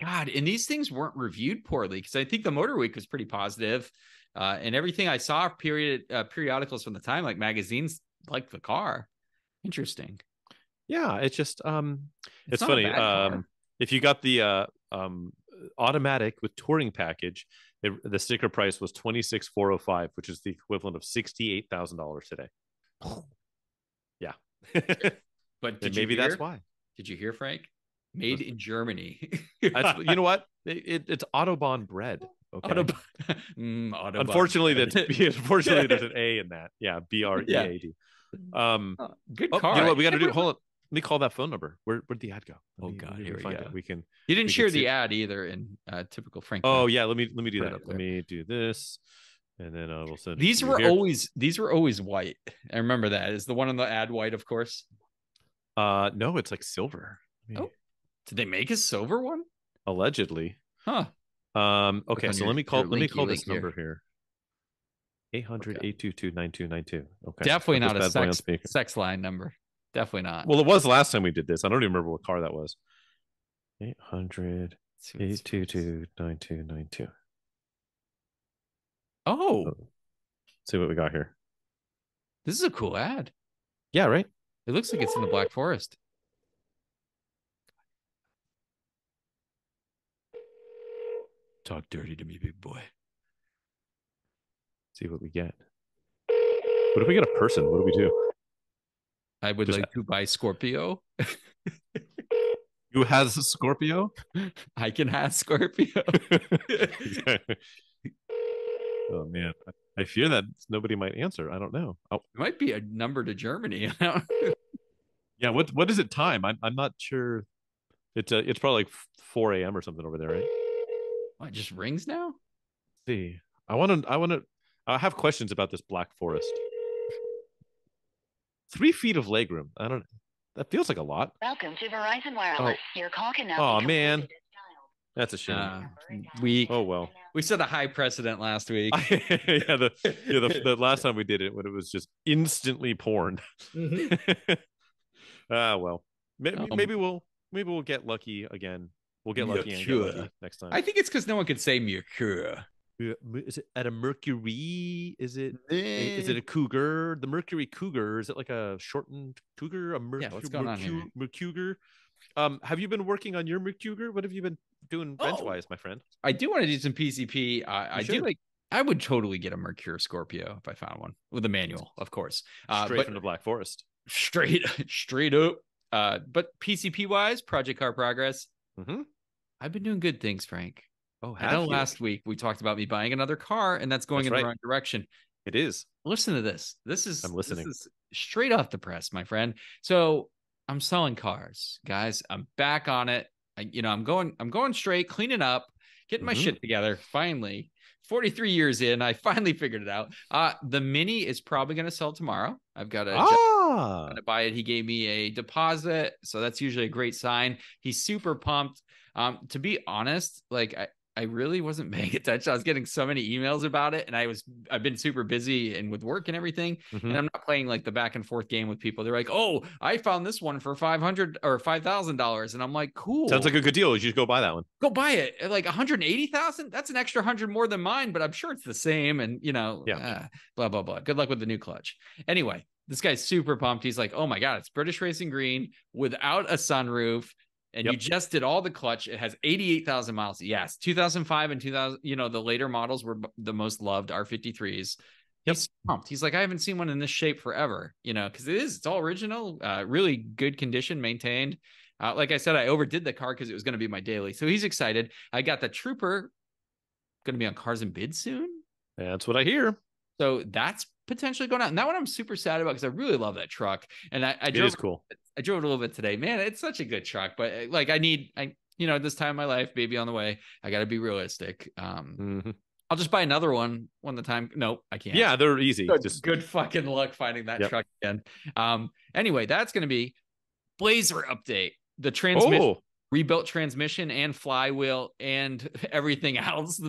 God, and these things weren't reviewed poorly because I think the Motor Week was pretty positive, uh, and everything I saw period uh, periodicals from the time, like magazines, like the car. Interesting. Yeah, it's just um it's, a funny. Um if you got the uh um automatic with touring package, it, the sticker price was 26,405, which is the equivalent of $68,000 today. yeah. but maybe hear, that's why. Did you hear, Frank? Made in Germany. That's, you know what? It, it, it's Autobahn bread. Okay. Autobahn. Mm, Autobahn. Unfortunately, that's unfortunately there's an A in that. Yeah, B R E A D. Um, Oh, good oh, car. you know what we got to do? Hold on. Let me call that phone number. Where where'd the ad go? Let Oh, me- God, here we go. it. We can. You didn't share the ad either in uh, typical Frank. Oh yeah, let me let me do that. Let there. me do this, and then I will send. it These were here. always these were always white. I remember that. Is the one on the ad white, of course. Uh, no, it's like silver. Oh. Did they make a silver one? Allegedly. Huh. Um. Okay, so your- let me call. Let me call this here. number here. 800 822 9292. Okay. Definitely not a bad boy on sex sex line number. Definitely not. Well, it was last time we did this. I don't even remember what car that was. 800 Let's see what this is. 822 9292. Oh, See what we got here. this is a cool ad. Yeah, right? It looks like it's in the Black Forest. Talk dirty to me, big boy. See what we get. What if we get a person? What do we do? I would Just- like to buy Scorpio. Who has a Scorpio? I can have Scorpio. oh man, I fear that nobody might answer. I don't know. Oh, It might be a number to Germany. Yeah. What what is it time? I'm I'm not sure. It's uh, it's probably like 4 a.m. or something over there, right? What, it just rings now? see. I want to. I want to. I have questions about this Black Forest. Three feet of legroom. I don't. That feels like a lot. Welcome to Verizon Wireless. Your call can now Aw, be man. completed. That's a shame. Uh, we oh well. we set a high precedent last week. yeah. The yeah the, the last time we did it when it was just instantly porn. ah well. Maybe, Um, maybe we'll maybe we'll get lucky again. We'll get Yeah, lucky and get lucky next time. I think it's because no one could say Merkur. Yeah, Is it at a Mercury? Is it a- is it a cougar? The Mercury Cougar is it like a shortened cougar? A Mercu- Yeah, what's going on here? Mercugar. Um, have you been working on your Mercugar? What have you been doing Oh. wrench wise, my friend? I do want to do some PCP. I, I do like. I would totally get a Merkur Scorpio if I found one with a manual, of course. Uh, Straight but from the Black Forest. straight, straight up. Uh, but PCP wise, Project Car Progress. Mm-hmm. I've been doing good things, Frank. Oh, I know last week we talked about me buying another car, and that's going That's in right. the wrong direction. it is. Listen to this. This is I'm listening. Is straight off the press, my friend. So I'm selling cars, guys. I'm back on it. I, you know, I'm going. I'm going straight, cleaning up, getting my Mhm. shit together. Finally, 43 years in, I finally figured it out. Uh, the Mini is probably going to sell tomorrow. I've got a Ah, to buy it. He gave me a deposit, so that's usually a great sign. He's super pumped. Um, to be honest, like I, I really wasn't paying attention. I was getting so many emails about it, and I was I've been super busy and with work and everything. Mhm. And I'm not playing like the back and forth game with people. They're like, "Oh, I found this one for five hundred or five thousand dollars," and I'm like, "Cool, sounds like a good deal. You should go buy that one. go buy it." Like one hundred eighty thousand. That's an extra hundred more than mine, but I'm sure it's the same. And you know, Yeah. uh, blah blah blah. Good luck with the new clutch. Anyway, this guy's super pumped. He's like, "Oh my god, it's British Racing Green without a sunroof." And you just did all the clutch. It has 88,000 miles. Yes, 2005 and 2000, you know, the later models were the most loved R53s. He's pumped. He's like, I haven't seen one in this shape forever, you know, because it is, it's all original, uh, really good condition, maintained. Uh, like I said, I overdid the car because it was going to be my daily. So he's excited. I got the Trooper going to be on Cars and Bids soon. That's what I hear. So that's potentially going out. And that one I'm super sad about because I really love that truck. And I, I It drove is cool. I drove it a little bit today. Man, it's such a good truck, but uh, like I need I you know, at this time of my life, baby on the way, I got to be realistic. Um Mhm. I'll just buy another one when the time Nope, I can't. Yeah, they're easy. Good, Just good fucking luck finding that Yep. truck again. Um anyway, that's going to be Blazer update. The transmission oh, rebuilt transmission and flywheel and everything else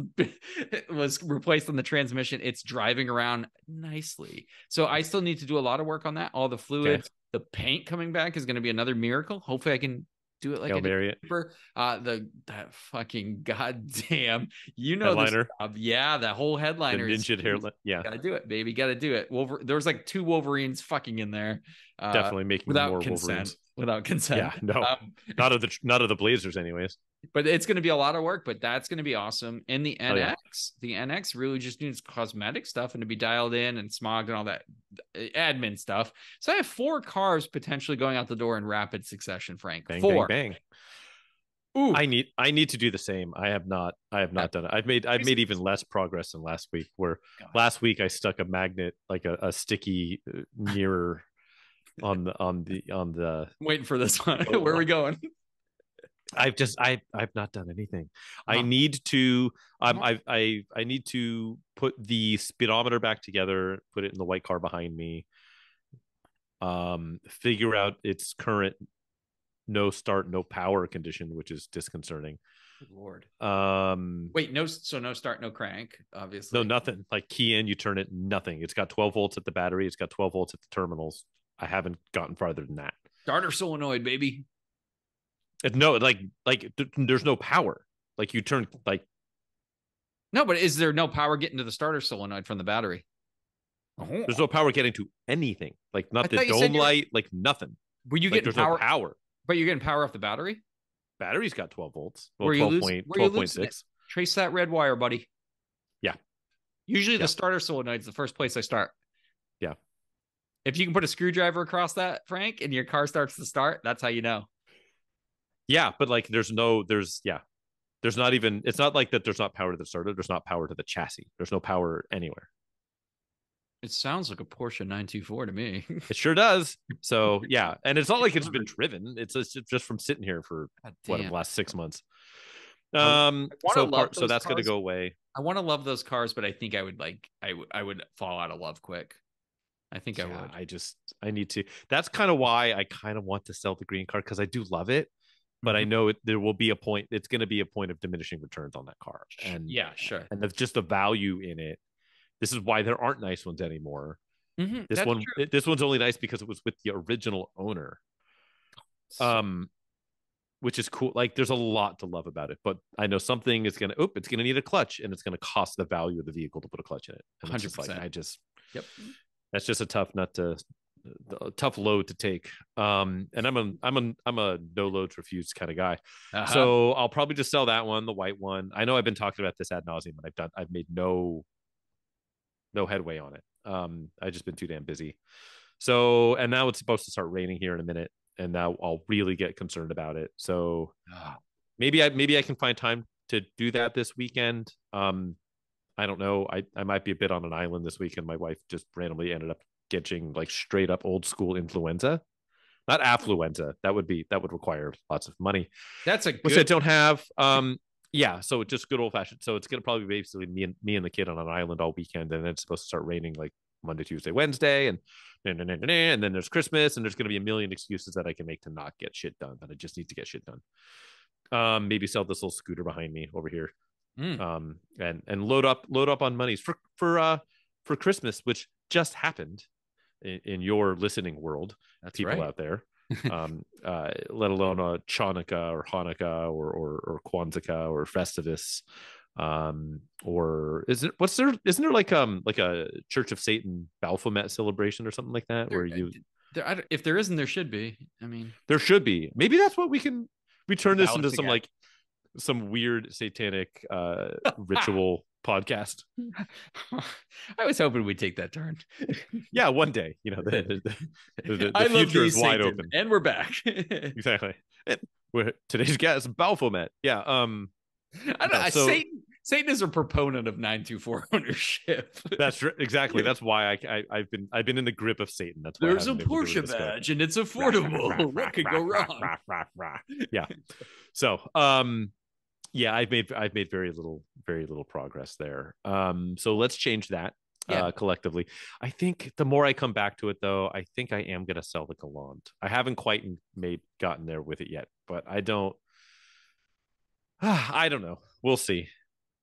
was replaced on the transmission. It's driving around nicely. So I still need to do a lot of work on that. All the fluids, the paint coming back is going to be another miracle. Hopefully I can do it like Hail Mary it. Uh the that fucking goddamn you know this Headliner. job. Yeah, that whole headliner is ninja hairline. Yeah, Gotta do it, baby. Gotta do it. Wolver- there was like two Wolverines fucking in there. Uh, definitely making without more consent. Wolverines. Without consent. Yeah, no, Um, not of the not of the Blazers, anyways. but it's going to be a lot of work but that's going to be awesome and the nx Oh, yeah. the nx really just needs cosmetic stuff and to be dialed in and smogged and all that admin stuff so i have four cars potentially going out the door in rapid succession frank Bang, four bang, bang. Ooh, I need I need to do the same. I have not I have not done it. I've made I've made even less progress than last week. Where God. last week I stuck a magnet like a, a sticky uh, mirror on the on the on the. I'm waiting for this one. where are we going I've just I I've not done anything. I need to um Huh. I I I need to put the speedometer back together. Put it in the white car behind me. Um, figure out its current no start no power condition, which is disconcerting. Good lord. Um, Wait, no. So no start, no crank. Obviously. no, nothing. Like key in, you turn it, nothing. It's got 12 volts at the battery. It's got 12 volts at the terminals. I haven't gotten farther than that. Starter solenoid, baby. It, no, like like th- there's no power. Like you turn like No, but is there no power getting to the starter solenoid from the battery? Oh. there's no power getting to anything. Like I not the thought you said dome you're- light, like nothing. Were you like getting power? no power. But you're getting power off the battery. Battery's got 12 volts. Well, you 12 lose- point, where you 12.6. Trace that red wire, buddy. Yeah. Usually Yeah. the starter solenoid's the first place I start. Yeah. If you can put a screwdriver across that, Frank, and your car starts to start, that's how you know. Yeah, but like there's no there's yeah. There's not even it's not like that there's not power to the starter, there's not power to the chassis. There's no power anywhere. It sounds like a Porsche 924 to me. It sure does. So yeah, and it's not like it's been driven. It's just, it's just from sitting here for what the last six months. Um, so part, so that's going to go away. I want to love those cars, but I think I would like I I would fall out of love quick. I think I would. I just I need to. That's kind of why I kind of want to sell the green car because I do love it, but I Mhm. know it, there will be a point. It's going to be a point of diminishing returns on that car, and yeah, sure. and that's just the value in it. This is why there aren't nice ones anymore. Mhm, This one, true. this one's only nice because it was with the original owner. Um, which is cool. Like, there's a lot to love about it, but I know something is gonna. Oh, it's gonna need a clutch, and it's gonna cost the value of the vehicle to put a clutch in it. It's just like 100%. I just Yep. That's just a tough nut to a tough load to take. Um and i'm a i'm a i'm a no loads refused kind of guy. Uh-huh. so i'll probably just sell that one the white one. I know i've been talking about this ad nauseum but i've done i've made no no headway on it. Um i've just been too damn busy. So and now it's supposed to start raining here in a minute and now i'll really get concerned about it. So Ah, maybe i maybe i can find time to do that this weekend. Um i don't know i i might be a bit on an island this weekend. My wife just randomly ended up getting like straight up old school influenza. Not affluenza that would be that would require lots of money. That's a which i don't have um yeah so it's just good old fashioned so it's gonna probably be basically me and me and the kid on an island all weekend and then it's supposed to start raining like monday tuesday wednesday and and then there's christmas and there's gonna be a million excuses that i can make to not get shit done but i just need to get shit done. Um maybe sell this little scooter behind me over here Mm. um and and load up load up on monies for for uh for christmas which just happened in, in your listening world That's people right. out there um uh let alone a Chanukah or Hanukkah or or or Kwanzaa or Festivus um or is it what's there isn't there like um like a Church of Satan Baphomet celebration or something like that where There- you there, I don't- if there isn't, there should be. I mean, there should be maybe that's what we can we turn this into some again. like some weird satanic uh ritual podcast I was hoping we'd take that turn. yeah one day you know the, the, the, the, I the love future is wide Satan, open and we're back. exactly we're, today's guest Baphomet yeah um I don't know. No, so- Satan, Satan is a proponent of 924 ownership. That's exactly. That's why I, I I've been I've been in the grip of Satan. That's why There's a haven't been able to Porsche give it a go. badge and it's affordable. rah, what could go wrong? Yeah. So um yeah, I've made I've made very little very little progress there. Um so let's change that Yeah. uh collectively. I think the more I come back to it though, I think I am gonna sell the Galant. I haven't quite made gotten there with it yet, but I don't I don't know. We'll see.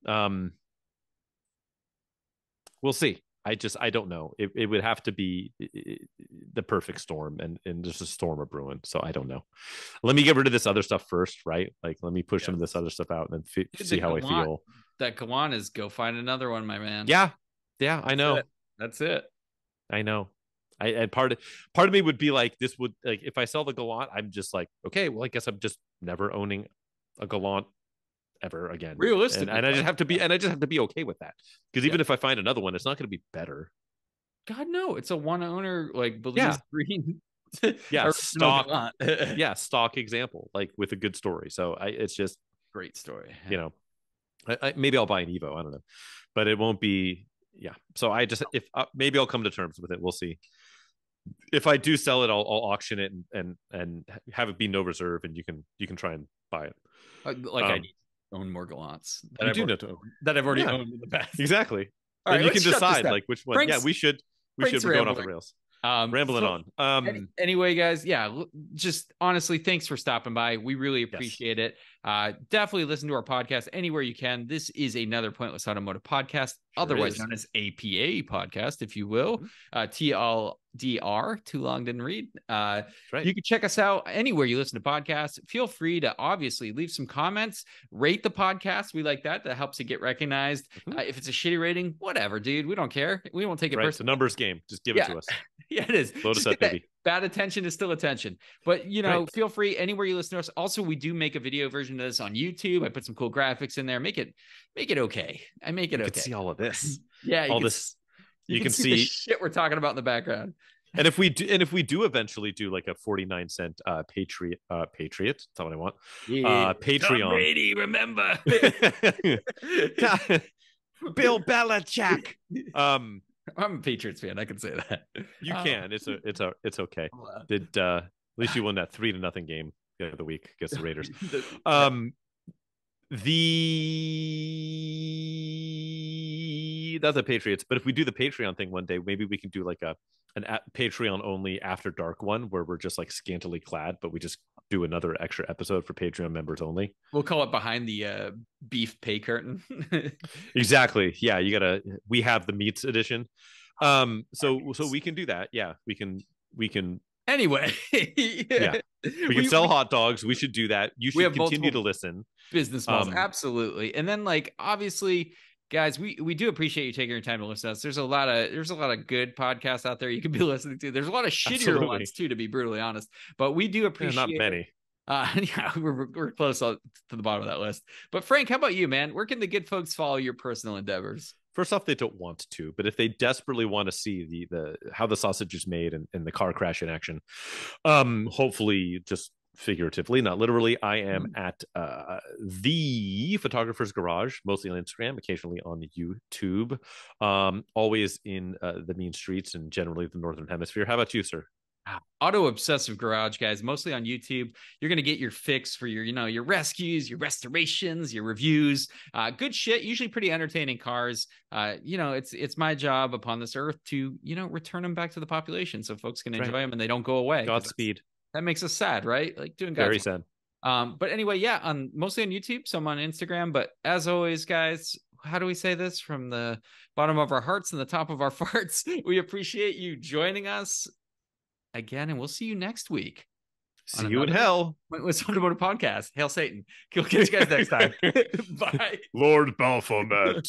Um we'll see. I just I don't know. It, it would have to be the perfect storm, and and there's a storm of brewing. So I don't know. Let me get rid of this other stuff first, right? Like let me push some of this other stuff out and then fi- Dude, see the how I feel. That Galan is go find another one, my man. Yeah, yeah, I know, it. That's it. I know. I and part of part of me would be like this would like if I sell the Galant, I'm just like okay, well I guess I'm just never owning a Galant ever again. And, Realistically, and I just have to be and I just have to be okay with that because even if I find another one, it's not going to be better. God no, it's a one owner like Belize Yeah. green. Yeah, stock. Yeah stock example like with a good story so i it's just Great story. you know I, I, maybe i'll buy an evo i don't know but it won't be yeah so i just if uh, maybe i'll come to terms with it we'll see if i do sell it i'll, I'll auction it and, and and have it be no reserve and you can you can try and buy it Uh, Like I Um, need to own more Galants that, I've do already, need to own- that I've already Yeah. owned in the past. exactly All and right, you can let's shut this decide like which one yeah we should we Frank's should be going off the rails Um, rambling so- on um anyway, guys, yeah, just honestly, thanks for stopping by. We really appreciate it. Uh, definitely listen to our podcast anywhere you can. This is another Pointless Automotive podcast, otherwise is. known as APA podcast, if you will. Mhm. Uh, TLDR, too long didn't read. Uh, right. you can check us out anywhere you listen to podcasts. Feel free to obviously leave some comments, rate the podcast. We like that. That helps it get recognized. Mhm. Uh, if it's a shitty rating, whatever, dude. We don't care. We won't take it right. It's a numbers game. Just give Yeah. it to us. Yeah, it is. Load Just us up, that- baby. Bad attention is still attention. But you know, Right. feel free anywhere you listen to us. Also, we do make a video version of this on YouTube. I put some cool graphics in there. Make it make it okay. I make it You okay. can see all of this. yeah, all can, this. You, you can, can see, the see- shit we're talking about in the background. And if we do, and if we do eventually do like a 49 cent uh patriot uh patriot, that's not what I want. Uh Tom Patreon. Brady, remember? Bill Belichick. Um I'm a Patriots fan. I can say that. you Oh. can. It's a it's a it's okay. Did uh at least you won that three to nothing game the other week against the Raiders. The- Um, the that's the Patriots. But if we do the Patreon thing one day, maybe we can do like a an a- Patreon only after dark one where we're just like scantily clad, but we just do another extra episode for Patreon members only. we'll call it behind the uh, beef pay curtain. Exactly. Yeah, you gotta. We have the meats edition. Um. So so we can do that. Yeah, we can. We can. anyway, Yeah. We can sell hot dogs. We should do that. You We should have continue to listen. business models Um, absolutely and then like obviously guys we we do appreciate you taking your time to listen to us. There's a lot of there's a lot of good podcasts out there you could be listening to. There's a lot of shittier Absolutely. ones too to be brutally honest but we do Yeah, appreciate not many. uh yeah we're, we're close to the bottom of that list. But frank how about you man? Where can the good folks follow your personal endeavors? First off, they don't want to, but if they desperately want to see the the how the sausage is made and, and the car crash in action, um, hopefully just figuratively, not literally, I am at uh the photographer's garage, mostly on Instagram, occasionally on YouTube, um, always in uh, the mean streets and generally the northern hemisphere. How about you, sir? auto obsessive garage guys mostly on youtube you're going to get your fix for your you know your rescues your restorations your reviews uh good shit usually pretty entertaining cars uh you know it's it's my job upon this earth to you know return them back to the population so folks can enjoy Right. them and they don't go away. Godspeed. That makes us sad right like doing guys. Very sad. um but anyway yeah on mostly on youtube some on instagram but as always guys how do we say this from the bottom of our hearts and the top of our farts we appreciate you joining us again and we'll see you next week See you in hell, about a podcast. Hail Satan. We'll catch you guys next time. Bye. Lord Baphomet.